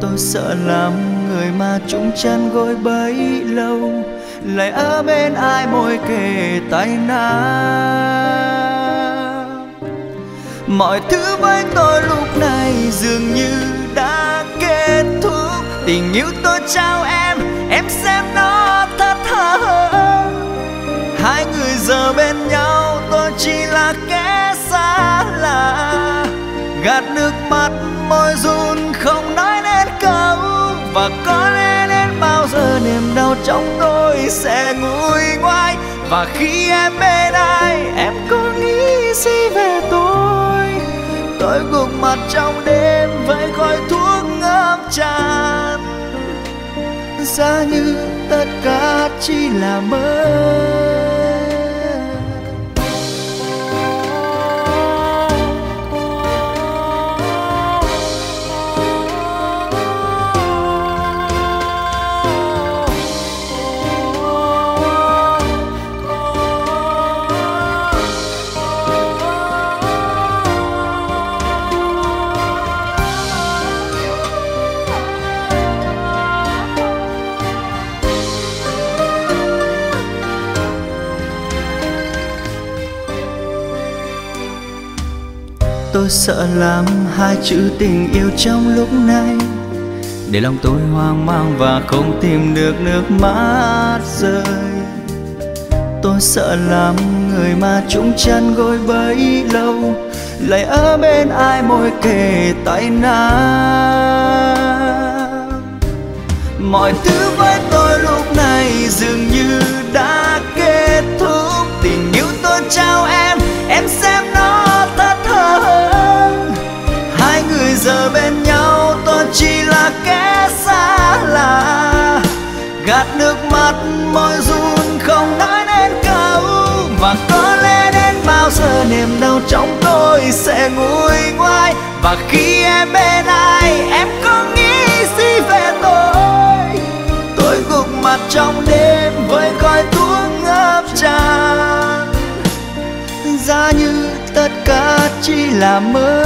Tôi sợ lắm người mà chúng chăn gối bấy lâu, lại ở bên ai môi kề tay nắng mọi thứ với tôi lúc này dường như đã kết thúc. Tình yêu tôi trao em em sẽ nước mắt, môi run không nói nên câu. Và có lẽ đến bao giờ niềm đau trong tôi sẽ nguôi ngoai. Và khi em bên ai, em có nghĩ gì về tôi? Tôi gục mặt trong đêm với khói thuốc ngấm tràn. Ra như tất cả chỉ là mơ. Tôi sợ lắm hai chữ tình yêu trong lúc này. Để lòng tôi hoang mang và không tìm được nước mắt rơi. Tôi sợ lắm người mà chúng chăn gối bấy lâu, lại ở bên ai môi kề tay nắng mọi thứ với tôi lúc này dường như đã kết thúc. Tình yêu tôi trao em em sẽ giờ bên nhau tôi chỉ là kẻ xa lạ. Gạt nước mắt, môi run, không nói nên câu. Và có lẽ đến bao giờ niềm đau trong tôi sẽ nguôi ngoai. Và khi em bên ai, em có nghĩ gì về tôi? Tôi gục mặt trong đêm với khói thuốc ngập tràn. Ra như tất cả chỉ là mơ.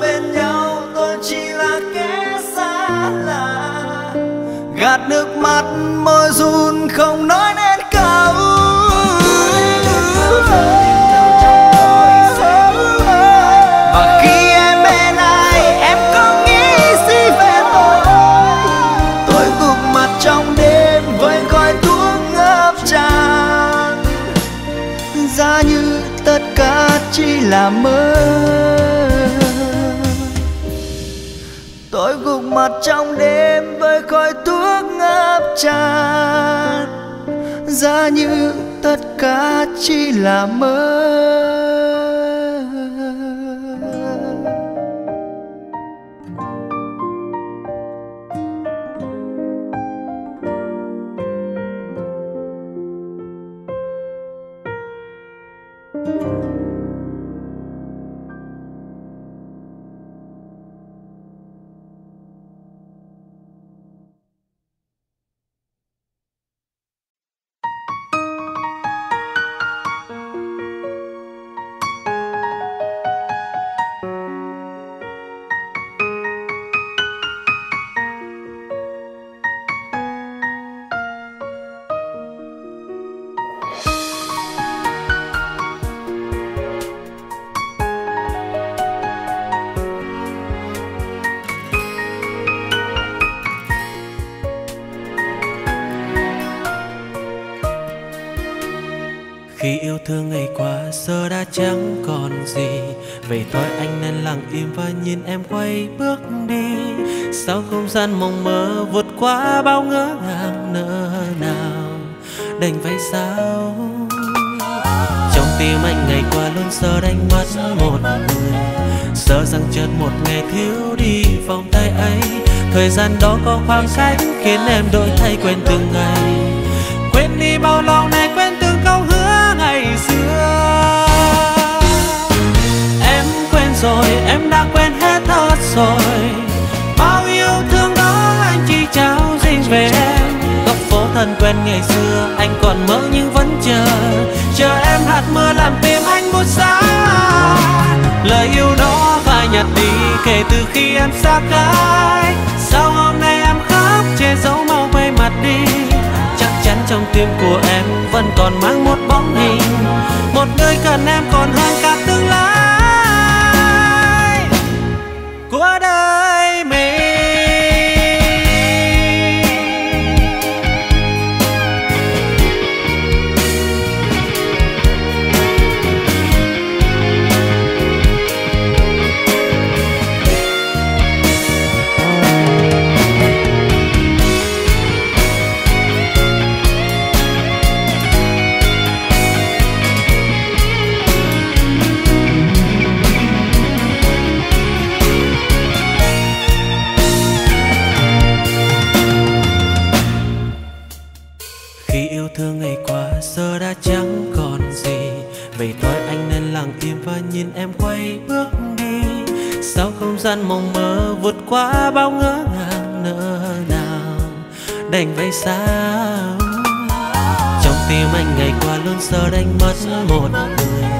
Người bên nhau, tôi chỉ là kẻ xa lạ. Gạt nước mắt, môi run, không nói nên câu. Và khi em bên ai, em có nghĩ gì về tôi? Tôi gục mặt trong đêm với khói thuốc ngập tràn. Giá như tất cả chỉ là mơ mặt trong đêm với khói thuốc ngập tràn. Ra như tất cả chỉ là mơ. Gian mộng mơ vượt qua bao ngỡ ngàng nỡ nào. Đành vậy sao? Trong tim anh ngày qua luôn sợ đánh mất một người. Sợ rằng chợt một ngày thiếu đi vòng tay ấy. Thời gian đó có khoảng cách khiến em đổi thay quên từng ngày. Quên đi bao lâu nay quên từng câu hứa ngày xưa. Em quên rồi, em đã quên hết thật rồi. Thân quen ngày xưa, anh còn mơ nhưng vẫn chờ. Chờ em hạt mưa làm tim anh buốt giá Lời yêu đó phai nhạt đi kể từ khi em xa cách. Sao hôm nay em khóc, che giấu mau quay mặt đi. Chắc chắn trong tim của em vẫn còn mang một bóng hình. Một người cần em còn hơn cả tương Đành vậy sao? Trong tim anh ngày qua luôn sợ đánh mất một người.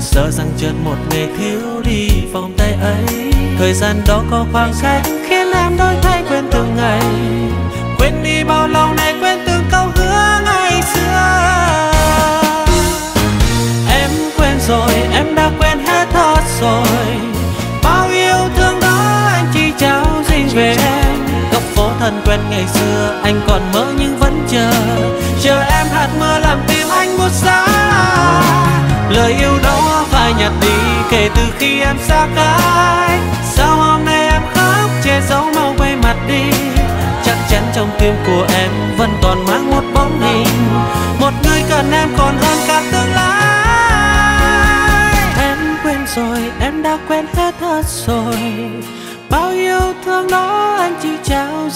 Sợ rằng chợt một ngày thiếu đi vòng tay ấy. Thời gian đó có khoảng cách khiến em đổi thay quên từng ngày. Quên đi bao lâu nay quên từng câu hứa ngày xưa. Em quên rồi, em đã quên hết hết rồi. Bao yêu thương đó anh chỉ trao riêng về em thân quen ngày xưa, anh còn mơ nhưng vẫn chờ. Chờ em hạt mưa làm tim anh một giá Lời yêu đó phai nhạt đi, kể từ khi em xa cách. Sao hôm nay em khóc, che giấu mau quay mặt đi. Chắc chắn trong tim của em vẫn còn mang một bóng hình. Một người cần em còn hơn cả tương lai. Em quên rồi, em đã quên hết hết rồi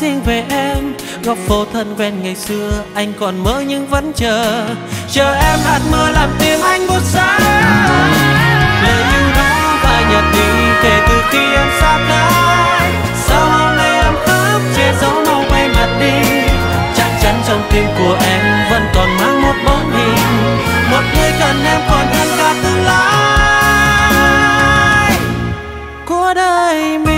riêng về em. Góc phố thân quen ngày xưa, anh còn mơ nhưng vẫn chờ. Chờ em hạt mưa làm tim anh buốt giá lời yêu đó và nhạt đi kể từ khi em xa cách. Sao hôm nay em khóc che giấu mau quay mặt đi. Chắc chắn trong tim của em vẫn còn mang một bóng hình. Một người cần em còn hơn cả tương lai. Của đời mình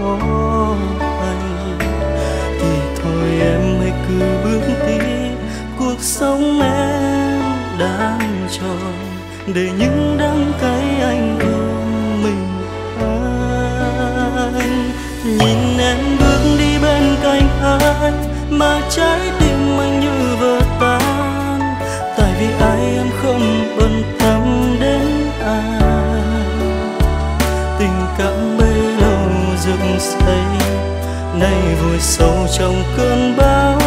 khó hành thì thôi em hãy cứ bước đi cuộc sống em đang tròn để những đắng cay anh ôm mình anh nhìn em bước đi bên cạnh anh mà trái sâu trong cơn bão.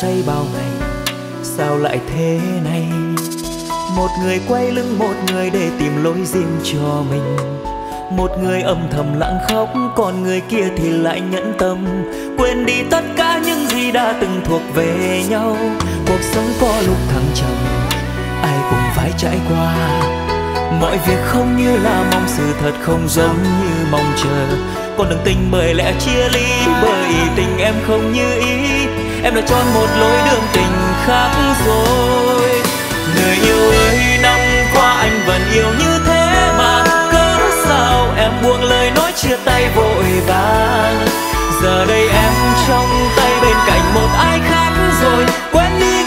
Say bao ngày, sao lại thế này? Một người quay lưng một người để tìm lối riêng cho mình. Một người âm thầm lặng khóc, còn người kia thì lại nhẫn tâm. Quên đi tất cả những gì đã từng thuộc về nhau. Cuộc sống có lúc thăng trầm, ai cũng phải trải qua. Mọi việc không như là mong, sự thật không giống như mong chờ. Con đường tình bởi lẽ chia ly, bởi tình em không như ý em đã chọn một lối đường tình khác rồi. Người yêu ơi, năm qua anh vẫn yêu như thế mà. Cớ sao em buông lời nói chia tay vội vàng? Giờ đây em trong tay bên cạnh một ai khác rồi. Quên đi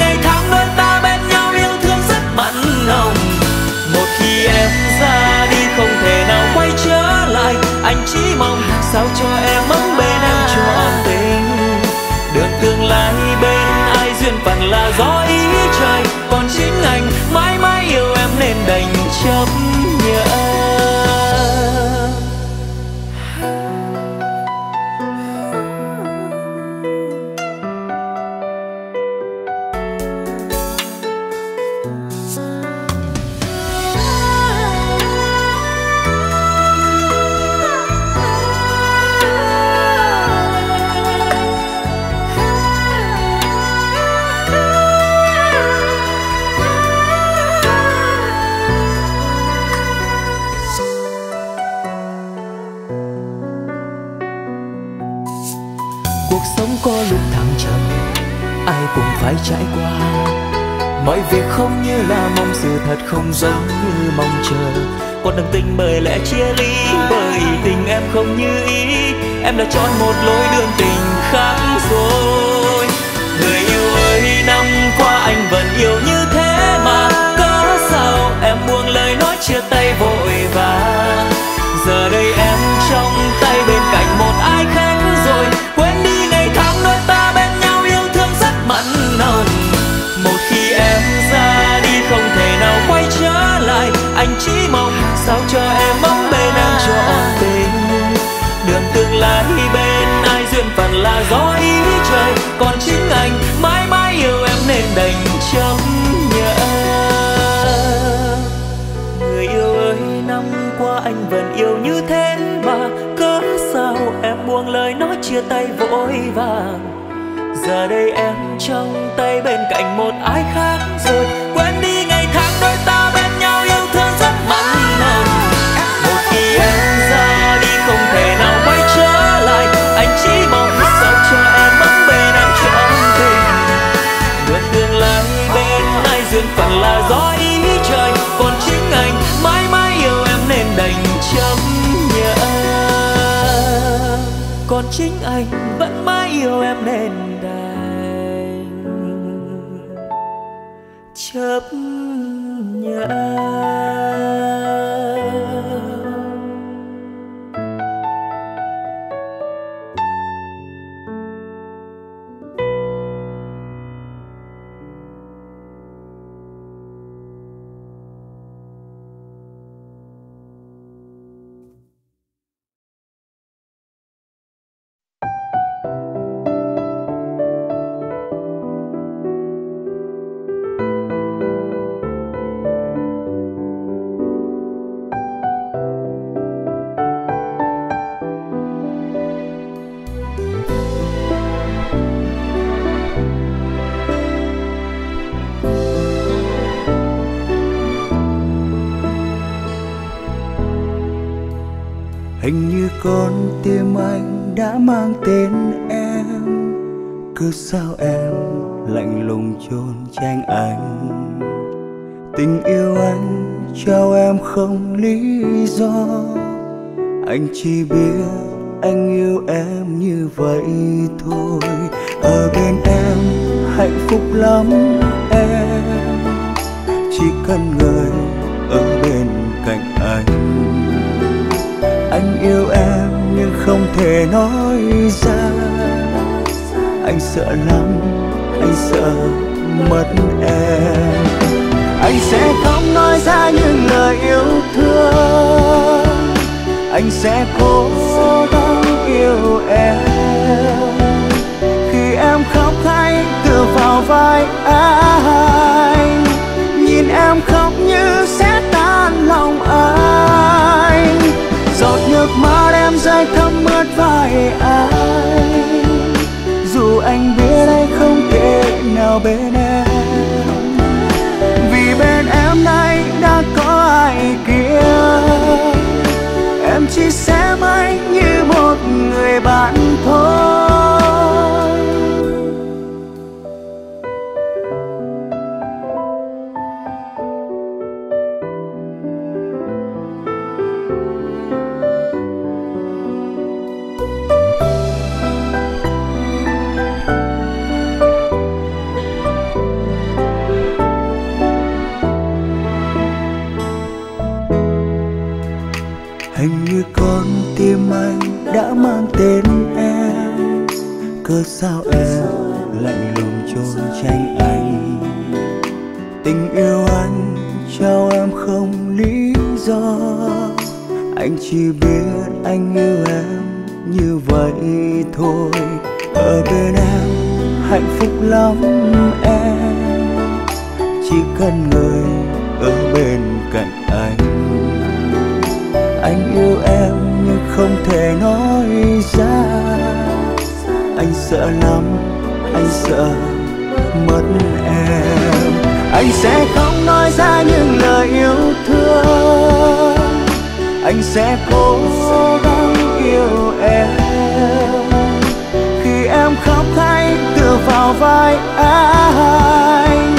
tình bởi lẽ chia ly, bởi tình em không như ý. Em đã chọn một lối đường tình khác rồi. Người yêu ơi, năm qua anh vẫn yêu như chia tay vội vàng. Giờ đây em trong tay bên cạnh một ai khác rồi chính anh vẫn mãi yêu em nên con tim anh đã mang tên em. Cứ sao em lạnh lùng chôn tranh anh? Tình yêu anh trao em không lý do. Anh chỉ biết anh yêu em như vậy thôi. Ở bên em hạnh phúc lắm em. Chỉ cần người yêu em nhưng không thể nói ra. Anh sợ lắm, anh sợ mất em. Anh sẽ không nói ra những lời yêu thương. Anh sẽ cố gắng yêu em. Khi em khóc hay tựa vào vai anh. Nhìn em khóc như sẽ tan lòng anh nước mắt em rơi thấm mất vai anh. Dù anh biết anh không thể nào bên em. Vì bên em nay đã có ai kia. Em chỉ xem anh như một người bạn thôi. Sao em lạnh lùng trốn tránh anh? Tình yêu anh trao em không lý do. Anh chỉ biết anh yêu em như vậy thôi. Ở bên em hạnh phúc lắm em. Chỉ cần người ở bên cạnh anh. Anh yêu em nhưng không thể nói ra sợ lắm, anh sợ mất em. Anh sẽ không nói ra những lời yêu thương. Anh sẽ cố gắng yêu em. Khi em khóc, hãy tựa vào vai anh.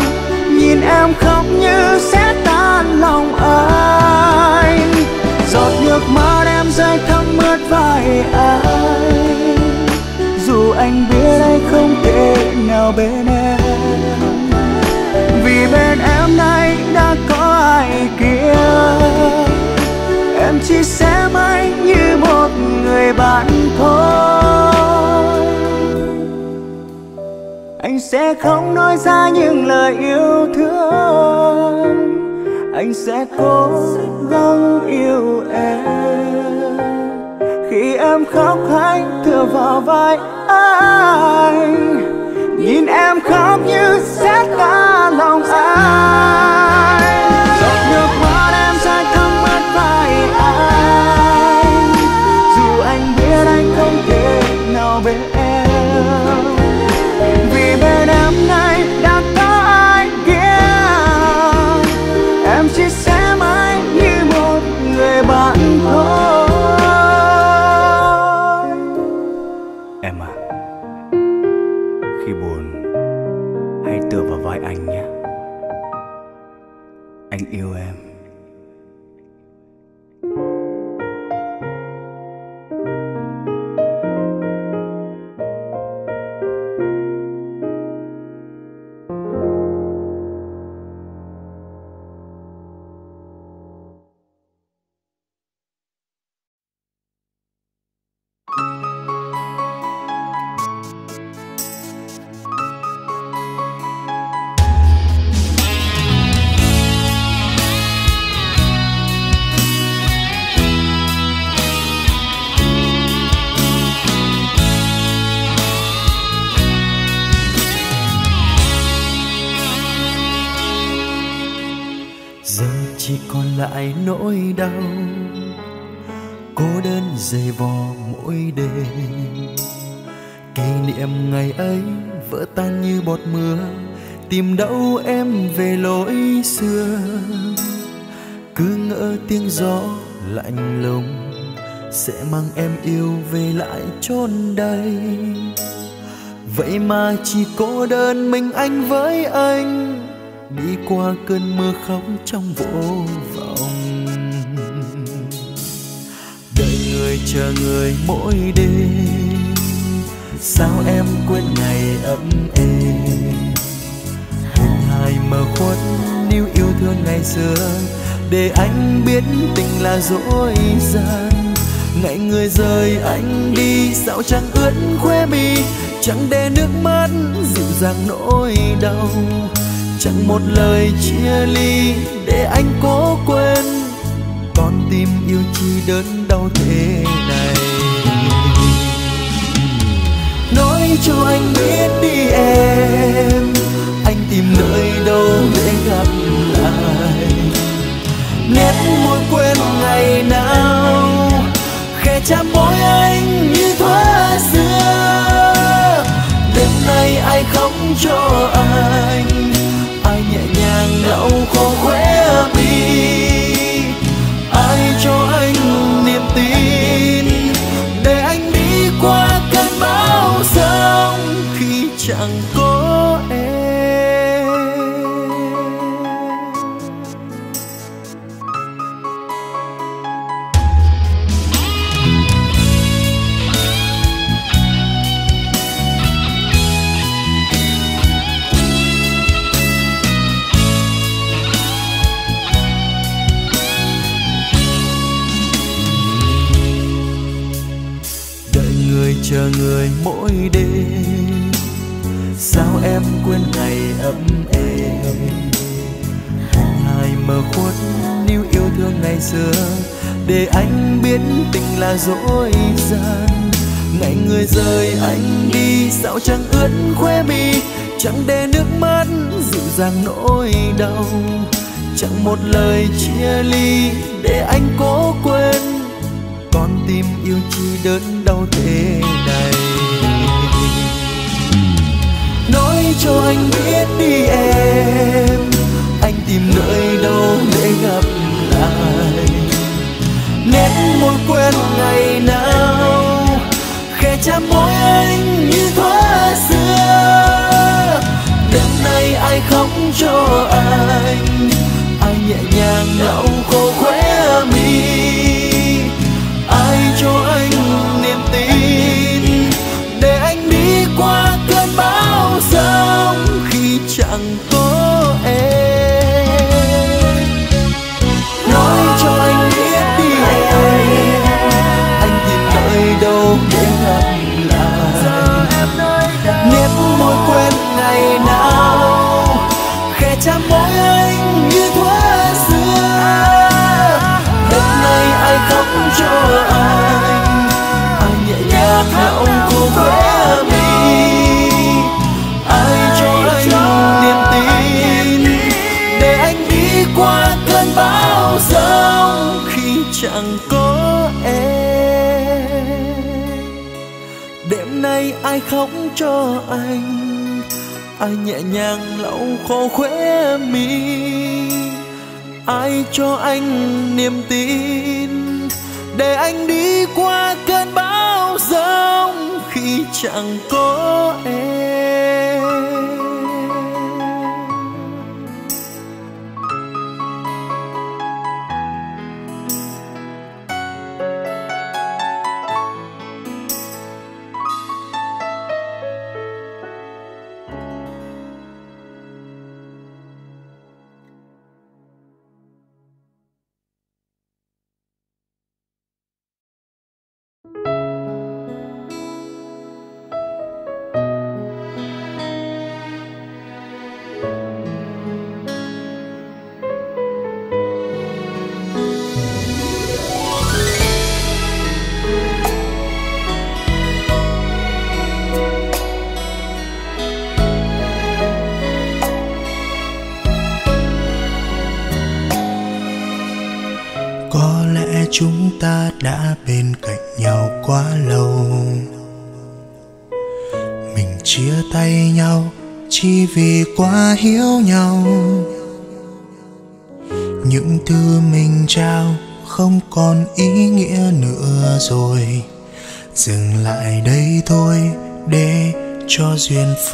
Nhìn em khóc như sẽ tan lòng anh. Giọt nước mắt em rơi thấm mướt vai anh anh biết anh không thể nào bên em. Vì bên em nay đã có ai kia. Em chỉ xem anh như một người bạn thôi. Anh sẽ không nói ra những lời yêu thương. Anh sẽ cố gắng yêu em. Khi em khóc anh tựa vào vai nhìn em khóc như sẽ cả lòng anh cô đơn mình anh với anh. Đi qua cơn mưa khóc trong vô vọng. Đợi người chờ người mỗi đêm. Sao em quên ngày ấm êm? Hình hài mờ khuất níu yêu thương ngày xưa. Để anh biết tình là dối gian ngày người rời anh đi, sao chẳng ướt khóe mi? Chẳng để nước mắt dịu dàng nỗi đau. Chẳng một lời chia ly để anh cố quên. Con tim yêu chi đớn đau thế này. Nói cho anh biết đi em, anh tìm nơi đâu để gặp lại. Nét môi quên ngày nào chạm môi anh như thuở xưa. Đêm nay ai không cho anh? Ai nhẹ nhàng lau khô khóe mi? Ai cho anh niềm tin để anh đi qua cơn bão giông khi chẳng có quên ngày ấm êm. Hình hài mờ khuất níu yêu thương ngày xưa, để anh biết tình là dối gian. Ngày người rời anh đi, sao chẳng ướt khóe mi? Chẳng để nước mắt dịu dàng nỗi đau. Chẳng một lời chia ly để anh cố quên. Con tim yêu chi đớn đau thế này. Hãy cho anh biết đi em. Anh tìm nơi đâu để gặp lại. Nét môi quen ngày nào khẽ chạm môi anh như thuở xưa. Đêm nay ai khóc cho anh, ai nhẹ nhàng đau khô khóe mi.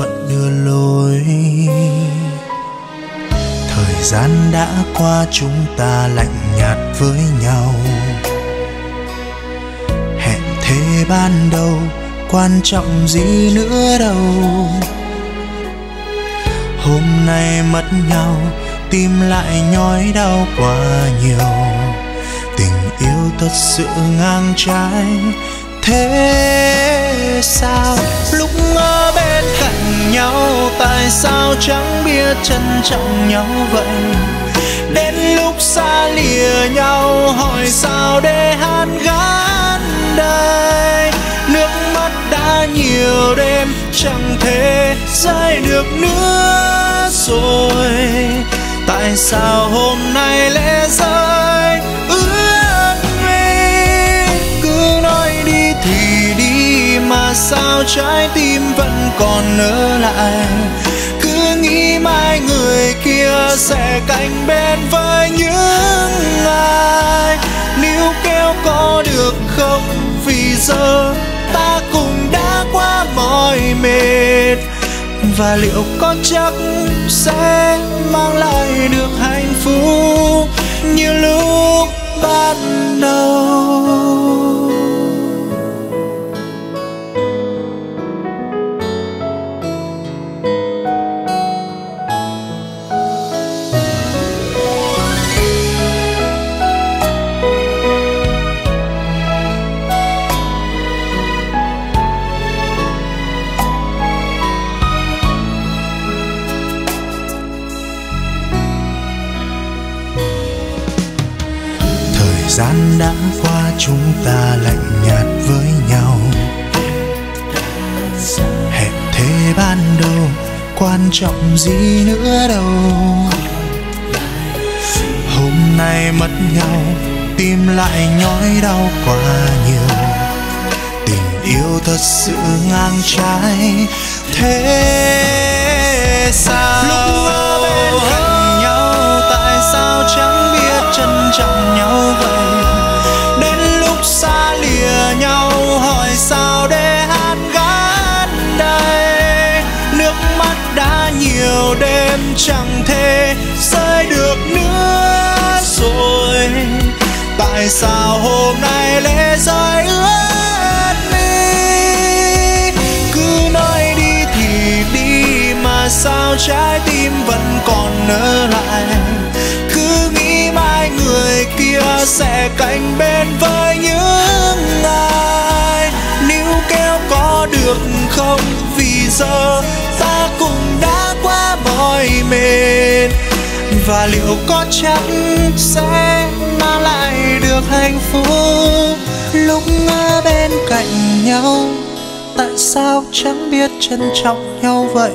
Phận đưa lối. Thời gian đã qua, chúng ta lạnh nhạt với nhau. Hẹn thế ban đầu, quan trọng gì nữa đâu. Hôm nay mất nhau tim lại nhói đau quá nhiều. Tình yêu thật sự ngang trái, thế sao? Lúc ở bên cạnh nhau, tại sao chẳng biết trân trọng nhau vậy? Đến lúc xa lìa nhau, hỏi sao để han gắn đây nước mắt đã nhiều đêm, chẳng thể rơi được nữa rồi. Tại sao hôm nay lẽ rơi sao trái tim vẫn còn nỡ lại? Cứ nghĩ mai người kia sẽ cạnh bên với những ai? Níu kéo có được không? Vì giờ ta cùng đã quá mỏi mệt. Và liệu có chắc sẽ mang lại được hạnh phúc như lúc ban đầu? Đâu, quan trọng gì nữa đâu. Hôm nay mất nhau tim lại nhói đau quá nhiều. Tình yêu thật sự ngang trái, thế sao? Lúc ở bên cạnh nhau, tại sao chẳng biết trân trọng nhau vậy? Nhiều chẳng thể rơi được nữa rồi. Tại sao hôm nay lẽ rơi ướt mi cứ nói đi thì đi mà sao trái tim vẫn còn nỡ lại? Cứ nghĩ mai người kia sẽ cạnh bên với những ai? Níu kéo có được không? Vì giờ cũng cùng đã quá mỏi mệt và liệu có chắc sẽ mang lại được hạnh phúc lúc ở bên cạnh nhau? Tại sao chẳng biết trân trọng nhau vậy?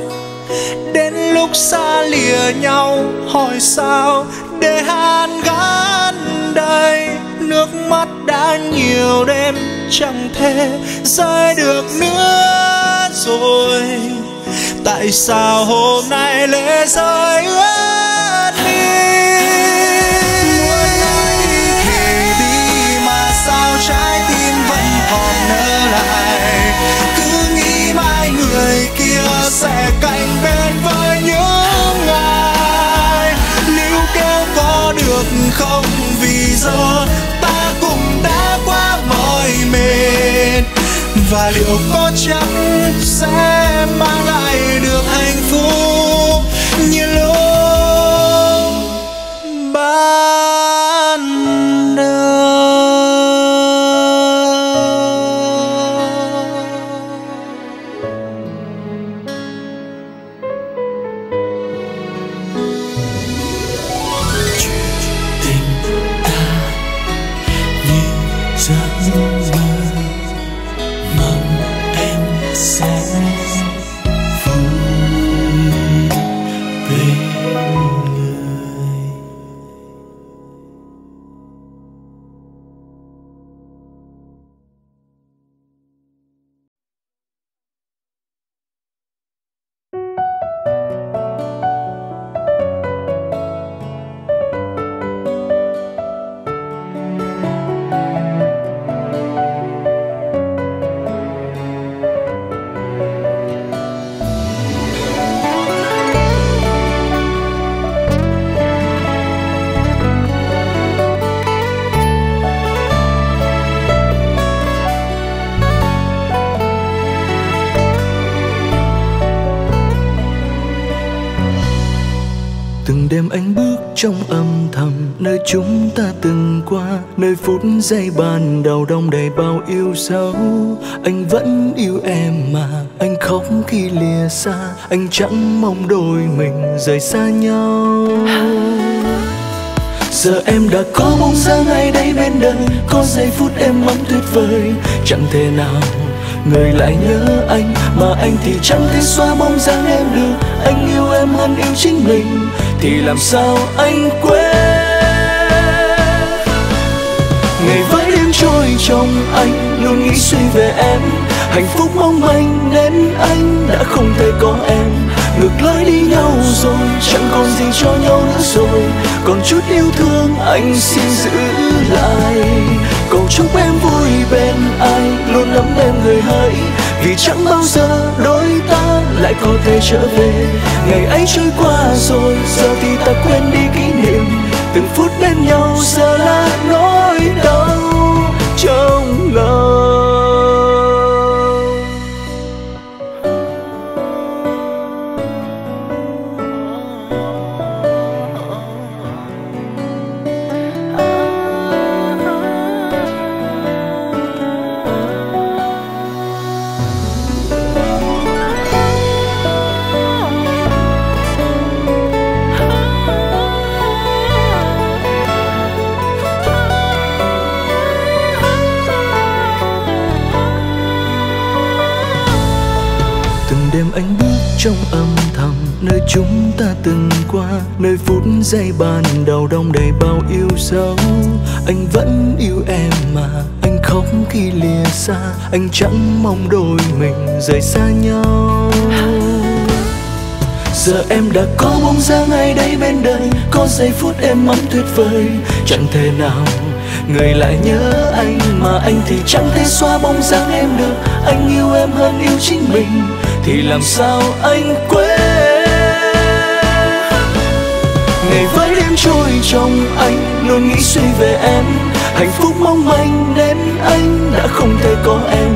Đến lúc xa lìa nhau, hỏi sao để han gắn đây nước mắt đã nhiều đêm chẳng thể rơi được nữa rồi tại sao hôm nay lệ rơi ướt mi muốn nói đi thì đi mà sao trái tim vẫn còn nỡ lại? Cứ nghĩ mai người kia sẽ cạnh bên với những ai? Níu kéo có được không vì giờ và liệu có chắc sẽ mang lại được hạnh phúc? Như lúc phút giây ban đầu đông đầy bao yêu dấu. Anh vẫn yêu em mà, anh khóc khi lìa xa. Anh chẳng mong đôi mình rời xa nhau. Giờ em đã có bóng dáng ai đây bên đời, có giây phút em mong tuyệt vời. Chẳng thể nào người lại nhớ anh, mà anh thì chẳng thể xóa bóng dáng em được. Anh yêu em hơn yêu chính mình, thì làm sao anh quên? Ngày với đêm trôi trong anh, luôn nghĩ suy về em. Hạnh phúc mong manh đến anh đã không thể có em. Ngược lối đi nhau rồi, chẳng còn gì cho nhau nữa rồi. Còn chút yêu thương anh xin giữ lại. Cầu chúc em vui bên ai, luôn nắm em người hỡi. Vì chẳng bao giờ đôi ta lại có thể trở về. Ngày ấy trôi qua rồi, giờ thì ta quên đi kỷ niệm. Từng phút bên nhau giờ là nỗi anh chẳng mong đôi mình rời xa nhau. Giờ em đã có bóng dáng ai đây bên đời, có giây phút em ấm tuyệt vời. Chẳng thể nào người lại nhớ anh, mà anh thì chẳng thể xóa bóng dáng em được. Anh yêu em hơn yêu chính mình, thì làm sao anh quên? Ngày với đêm trôi trong anh, luôn nghĩ suy về em. Hạnh phúc mong manh đến anh đã không thể có em.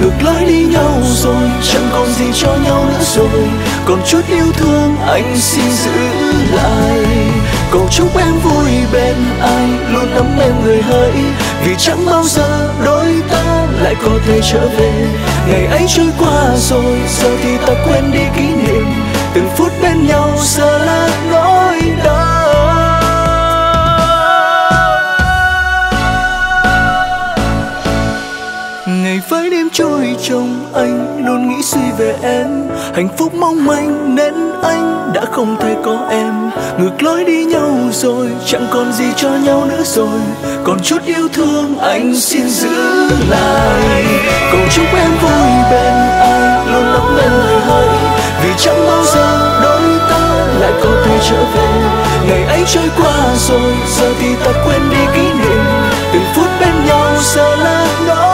Ngược lối đi nhau rồi, chẳng còn gì cho nhau nữa rồi. Còn chút yêu thương anh xin giữ lại. Cầu chúc em vui bên ai, luôn nắm em người hỡi. Vì chẳng bao giờ đôi ta lại có thể trở về. Ngày ấy trôi qua rồi, giờ thì ta quên đi kỷ niệm. Từng phút bên nhau giờ là nỗi hạnh phúc mong manh nên anh đã không thể có em. Ngược lối đi nhau rồi, chẳng còn gì cho nhau nữa rồi. Còn chút yêu thương anh xin giữ lại. Cầu chúc em vui bên ai, luôn nắm em lời hỡi. Vì chẳng bao giờ đôi ta lại có thể trở về. Ngày ấy trôi qua rồi, giờ thì ta quên đi kỷ niệm. Từng phút bên nhau giờ là nỗi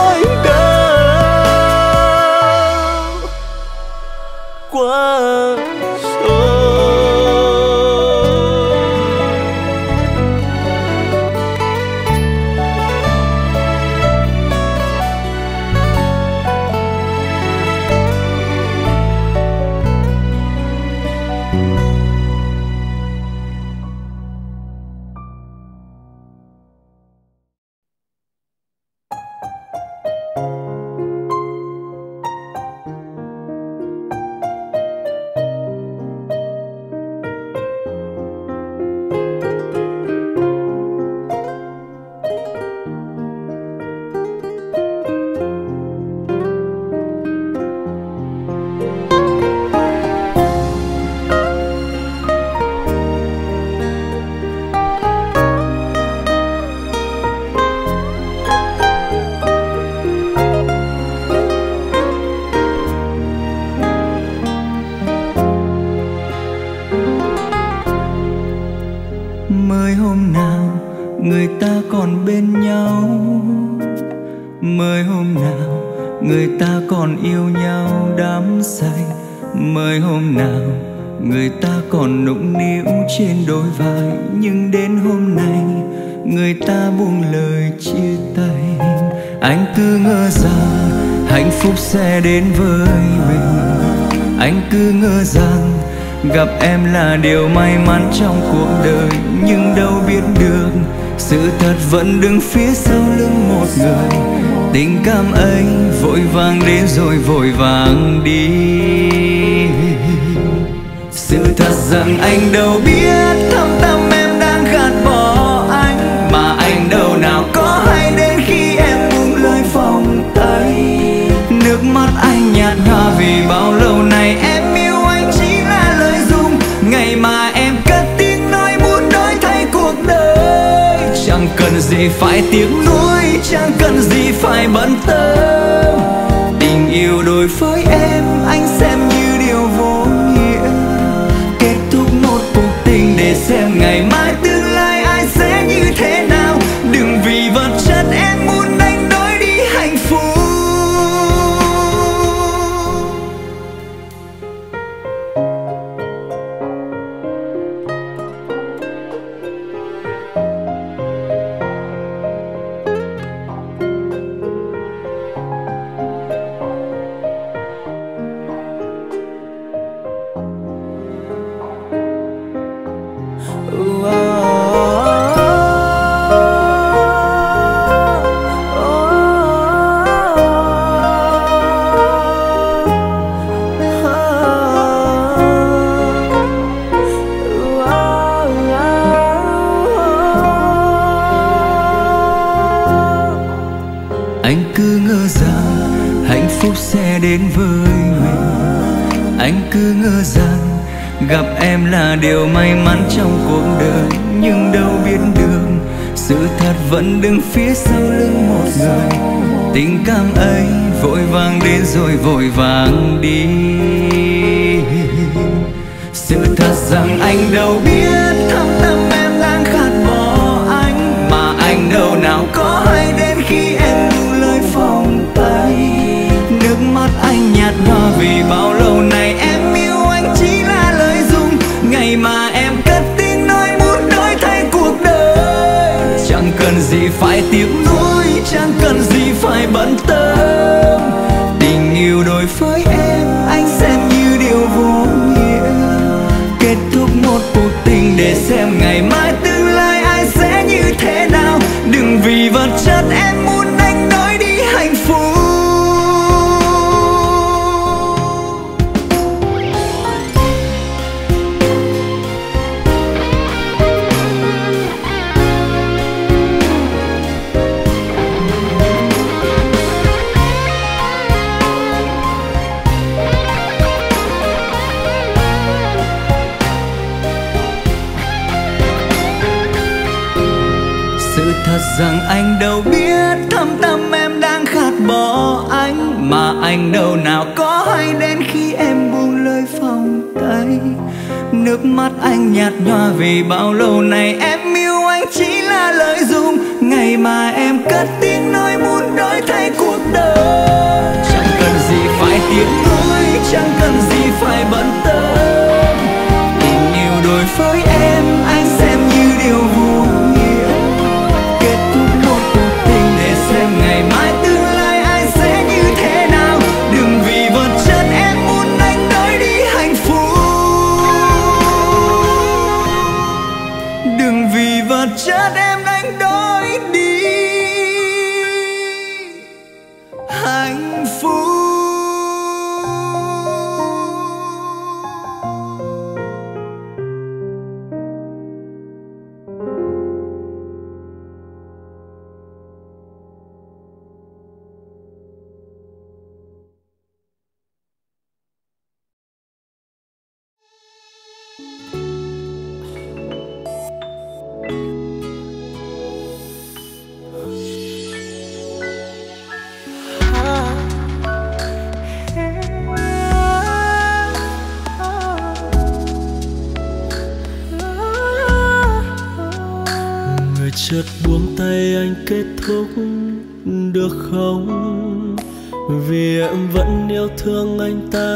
nước mắt anh nhạt nhòa vì bao lâu nay em yêu anh chỉ là lời dung. Ngày mà em cất tiếng nói muốn đổi thay cuộc đời. Chẳng cần gì phải tiếc nuối, chẳng cần gì phải bận tâm. Tình yêu đối với em, anh xem như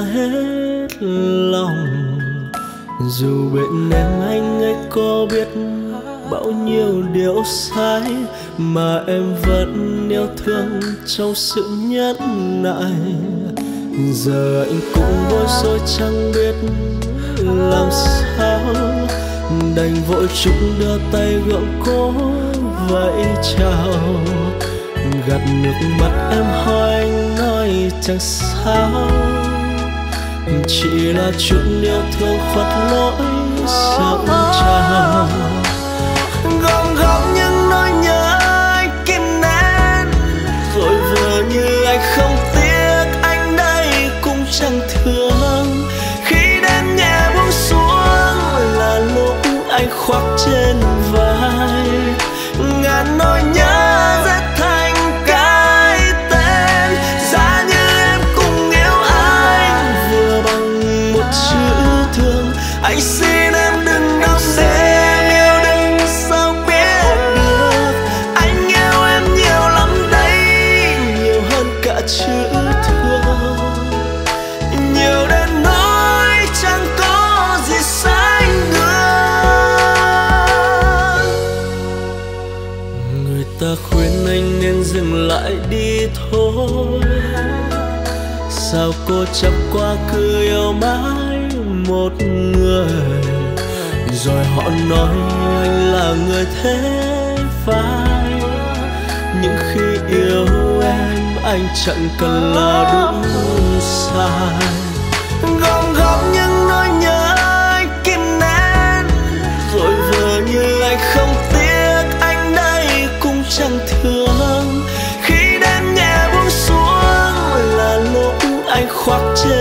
hết lòng. Dù bên em anh ấy có biết bao nhiêu điều sai, mà em vẫn yêu thương trong sự nhẫn nại. Giờ anh cũng bối rồi chẳng biết làm sao. Đành vội chúng đưa tay gượng cố vẫy chào. Gặp nước mắt em hỏi anh nói chẳng sao chỉ là chút yêu thương khuất lỗi sớm chào gom góp một người. Rồi họ nói anh là người thế vai Những khi yêu em, anh chẳng cần là đúng sai. Gom góp những nỗi nhớ anh kìm nén. Rồi vừa như anh không tiếc, anh đây cũng chẳng thương. Khi đêm nhẹ buông xuống là lúc anh khoác trên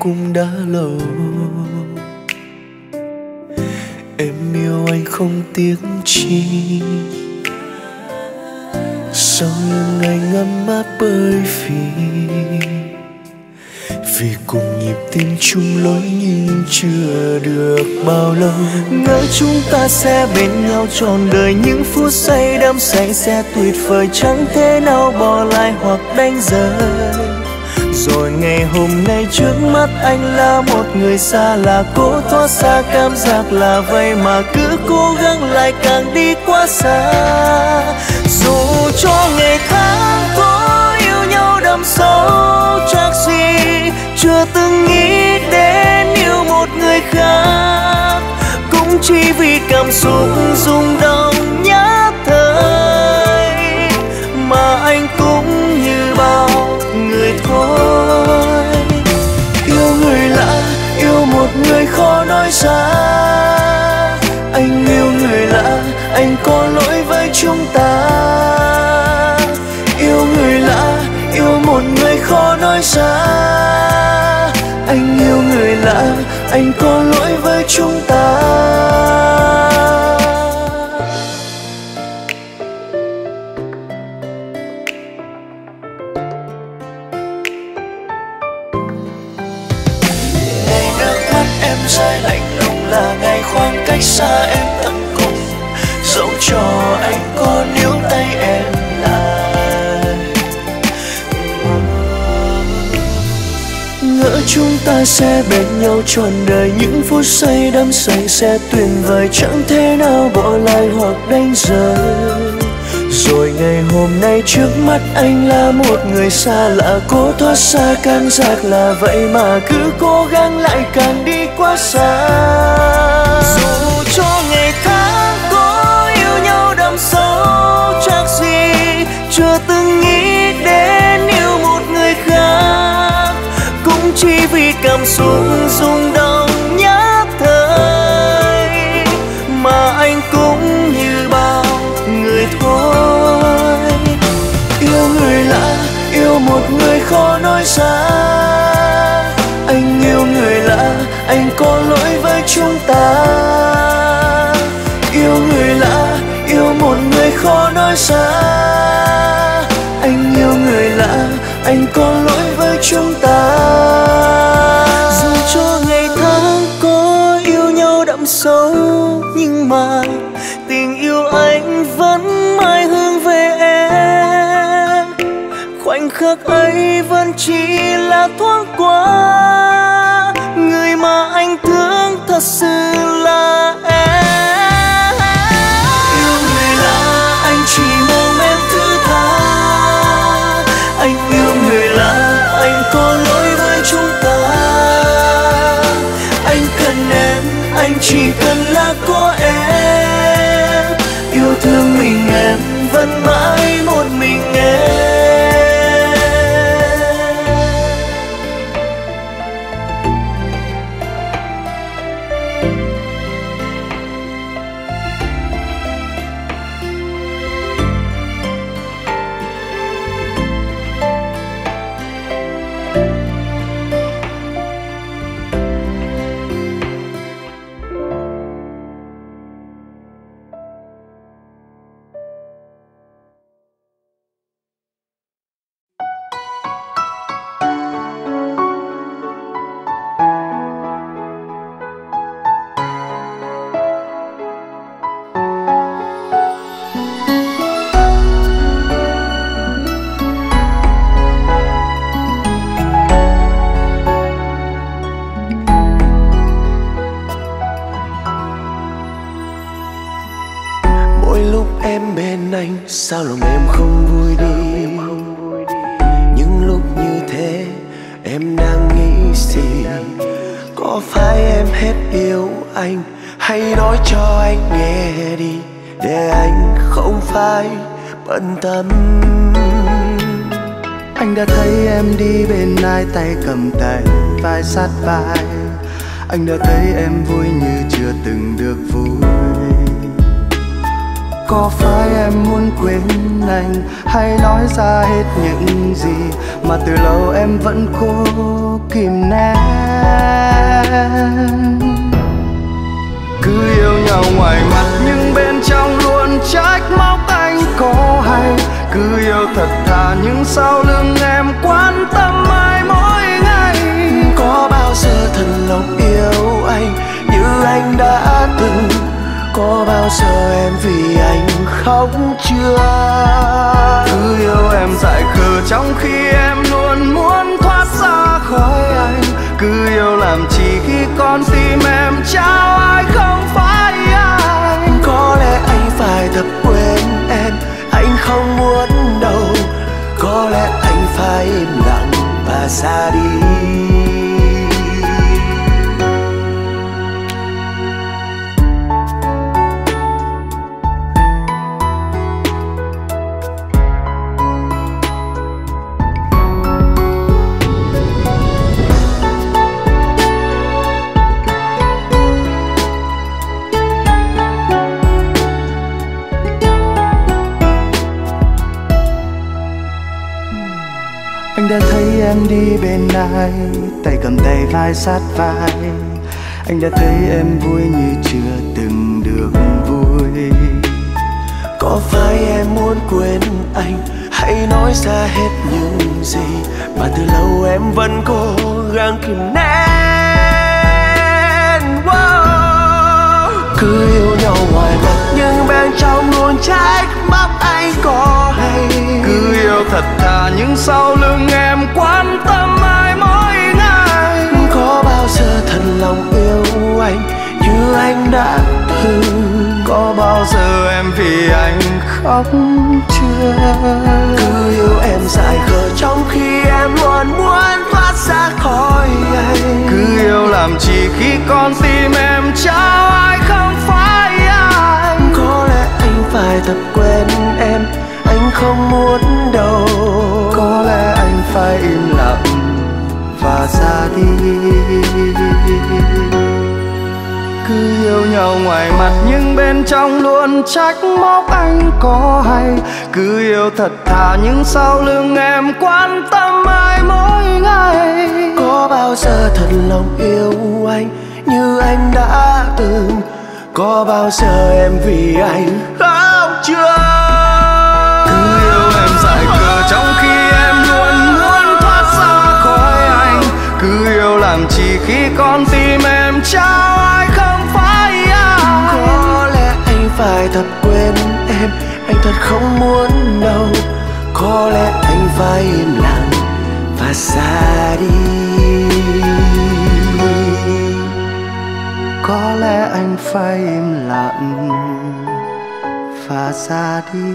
cũng đã lâu. Em yêu anh không tiếc chi. Sau lưng anh ấm áp bởi vì vì cùng nhịp tim chung lối nhưng chưa được bao lâu. Ngỡ chúng ta sẽ bên nhau trọn đời, những phút giây đắm say sẽ tuyệt vời chẳng thể nào bỏ lại hoặc đánh rơi rồi ngày hôm nay trước mắt anh là một người xa, là cố thoát xa, cảm giác là vậy mà cứ cố gắng lại càng đi quá xa. Dù cho ngày tháng có yêu nhau đậm sâu, chắc gì chưa từng nghĩ đến yêu một người khác. Cũng chỉ vì cảm xúc rung động nhát thời mà anh cũng người khó nói ra. Anh yêu người lạ, anh có lỗi với chúng ta. Yêu người lạ, yêu một người khó nói ra. Anh yêu người lạ, anh có lỗi với chúng ta. Cách xa em tận cùng. Dẫu cho anh có níu tay em lại. Ngỡ chúng ta sẽ bên nhau trọn đời, những phút say đắm say sẽ tuyệt vời chẳng thể nào bỏ lại hoặc đánh rơi. Rồi ngày hôm nay trước mắt anh là một người xa lạ cố thoát xa cảm giác là vậy mà cứ cố gắng lại càng đi quá xa. dù cho ngày tháng có yêu nhau đậm sâu chắc gì, chưa từng nghĩ đến yêu một người khác. Cũng chỉ vì cảm xúc rung động nhất thời, mà anh cũng như bao người thôi. Yêu người lạ, yêu một người khó nói ra. Anh yêu người lạ, anh có lỗi với chúng ta. Khó xa. Anh yêu người lạ, anh có lỗi với chúng ta. Dù cho ngày tháng có yêu nhau đậm sâu, nhưng mà tình yêu anh vẫn mãi hướng về em. Khoảnh khắc ấy vẫn chỉ là thoáng qua. Người mà anh thương thật sự chỉ cần là có em yêu thương mình em. Sao lòng em không vui đi? Những lúc như thế, em đang nghĩ gì? Có phải em hết yêu anh? Hay nói cho anh nghe đi, để anh không phải bận tâm. Anh đã thấy em đi bên ai, tay cầm tay, vai sát vai. Anh đã thấy em vui như chưa từng được vui. Có phải em muốn quên anh hay nói ra hết những gì Mà từ lâu em vẫn cố kìm nén? Cứ yêu nhau ngoài mặt nhưng bên trong luôn trách móc anh có hay? Cứ yêu thật thà nhưng sau lưng em quan tâm ai mỗi ngày? Có bao giờ thật lòng yêu anh như anh đã từng có bao giờ em vì anh khóc chưa? Cứ yêu em dại khờ trong khi em luôn muốn thoát ra khỏi anh. Cứ yêu làm chi khi con tim em trao ai không phải anh. Có lẽ anh phải tập quên em, anh không muốn đâu. Có lẽ anh phải im lặng và ra đi. Em đi bên ai? Tay cầm tay vai sát vai. Anh đã thấy em vui như chưa từng được vui. Có phải em muốn quên anh? Hãy nói ra hết những gì mà từ lâu em vẫn cố gắng kìm nén. Wow. cứ yêu nhau ngoài mặt bên trong luôn trách móc anh có hay. Cứ yêu thật thà nhưng sau lưng em quan tâm ai mỗi ngày. Có bao giờ thật lòng yêu anh như anh đã từng? Có bao giờ em vì anh khóc chưa? Cứ yêu em dại khờ trong khi em luôn muốn thoát ra khỏi anh. Cứ yêu làm chi khi con tim em trao ai không phải phải thật quên em, anh không muốn đâu. Có lẽ anh phải im lặng và ra đi. Cứ yêu nhau ngoài mặt nhưng bên trong luôn trách móc anh có hay. Cứ yêu thật thà nhưng sau lưng em quan tâm ai mỗi ngày. Có bao giờ thật lòng yêu anh như anh đã từng? Có bao giờ em vì anh chưa? Cứ yêu em dại khờ trong khi em luôn muốn thoát ra khỏi anh. Cứ yêu làm chi khi con tim em trao ai không phải anh có lẽ anh phải thật quên em anh thật không muốn đâu. Có lẽ anh phải im lặng và xa đi. Có lẽ anh phải im lặng fasadi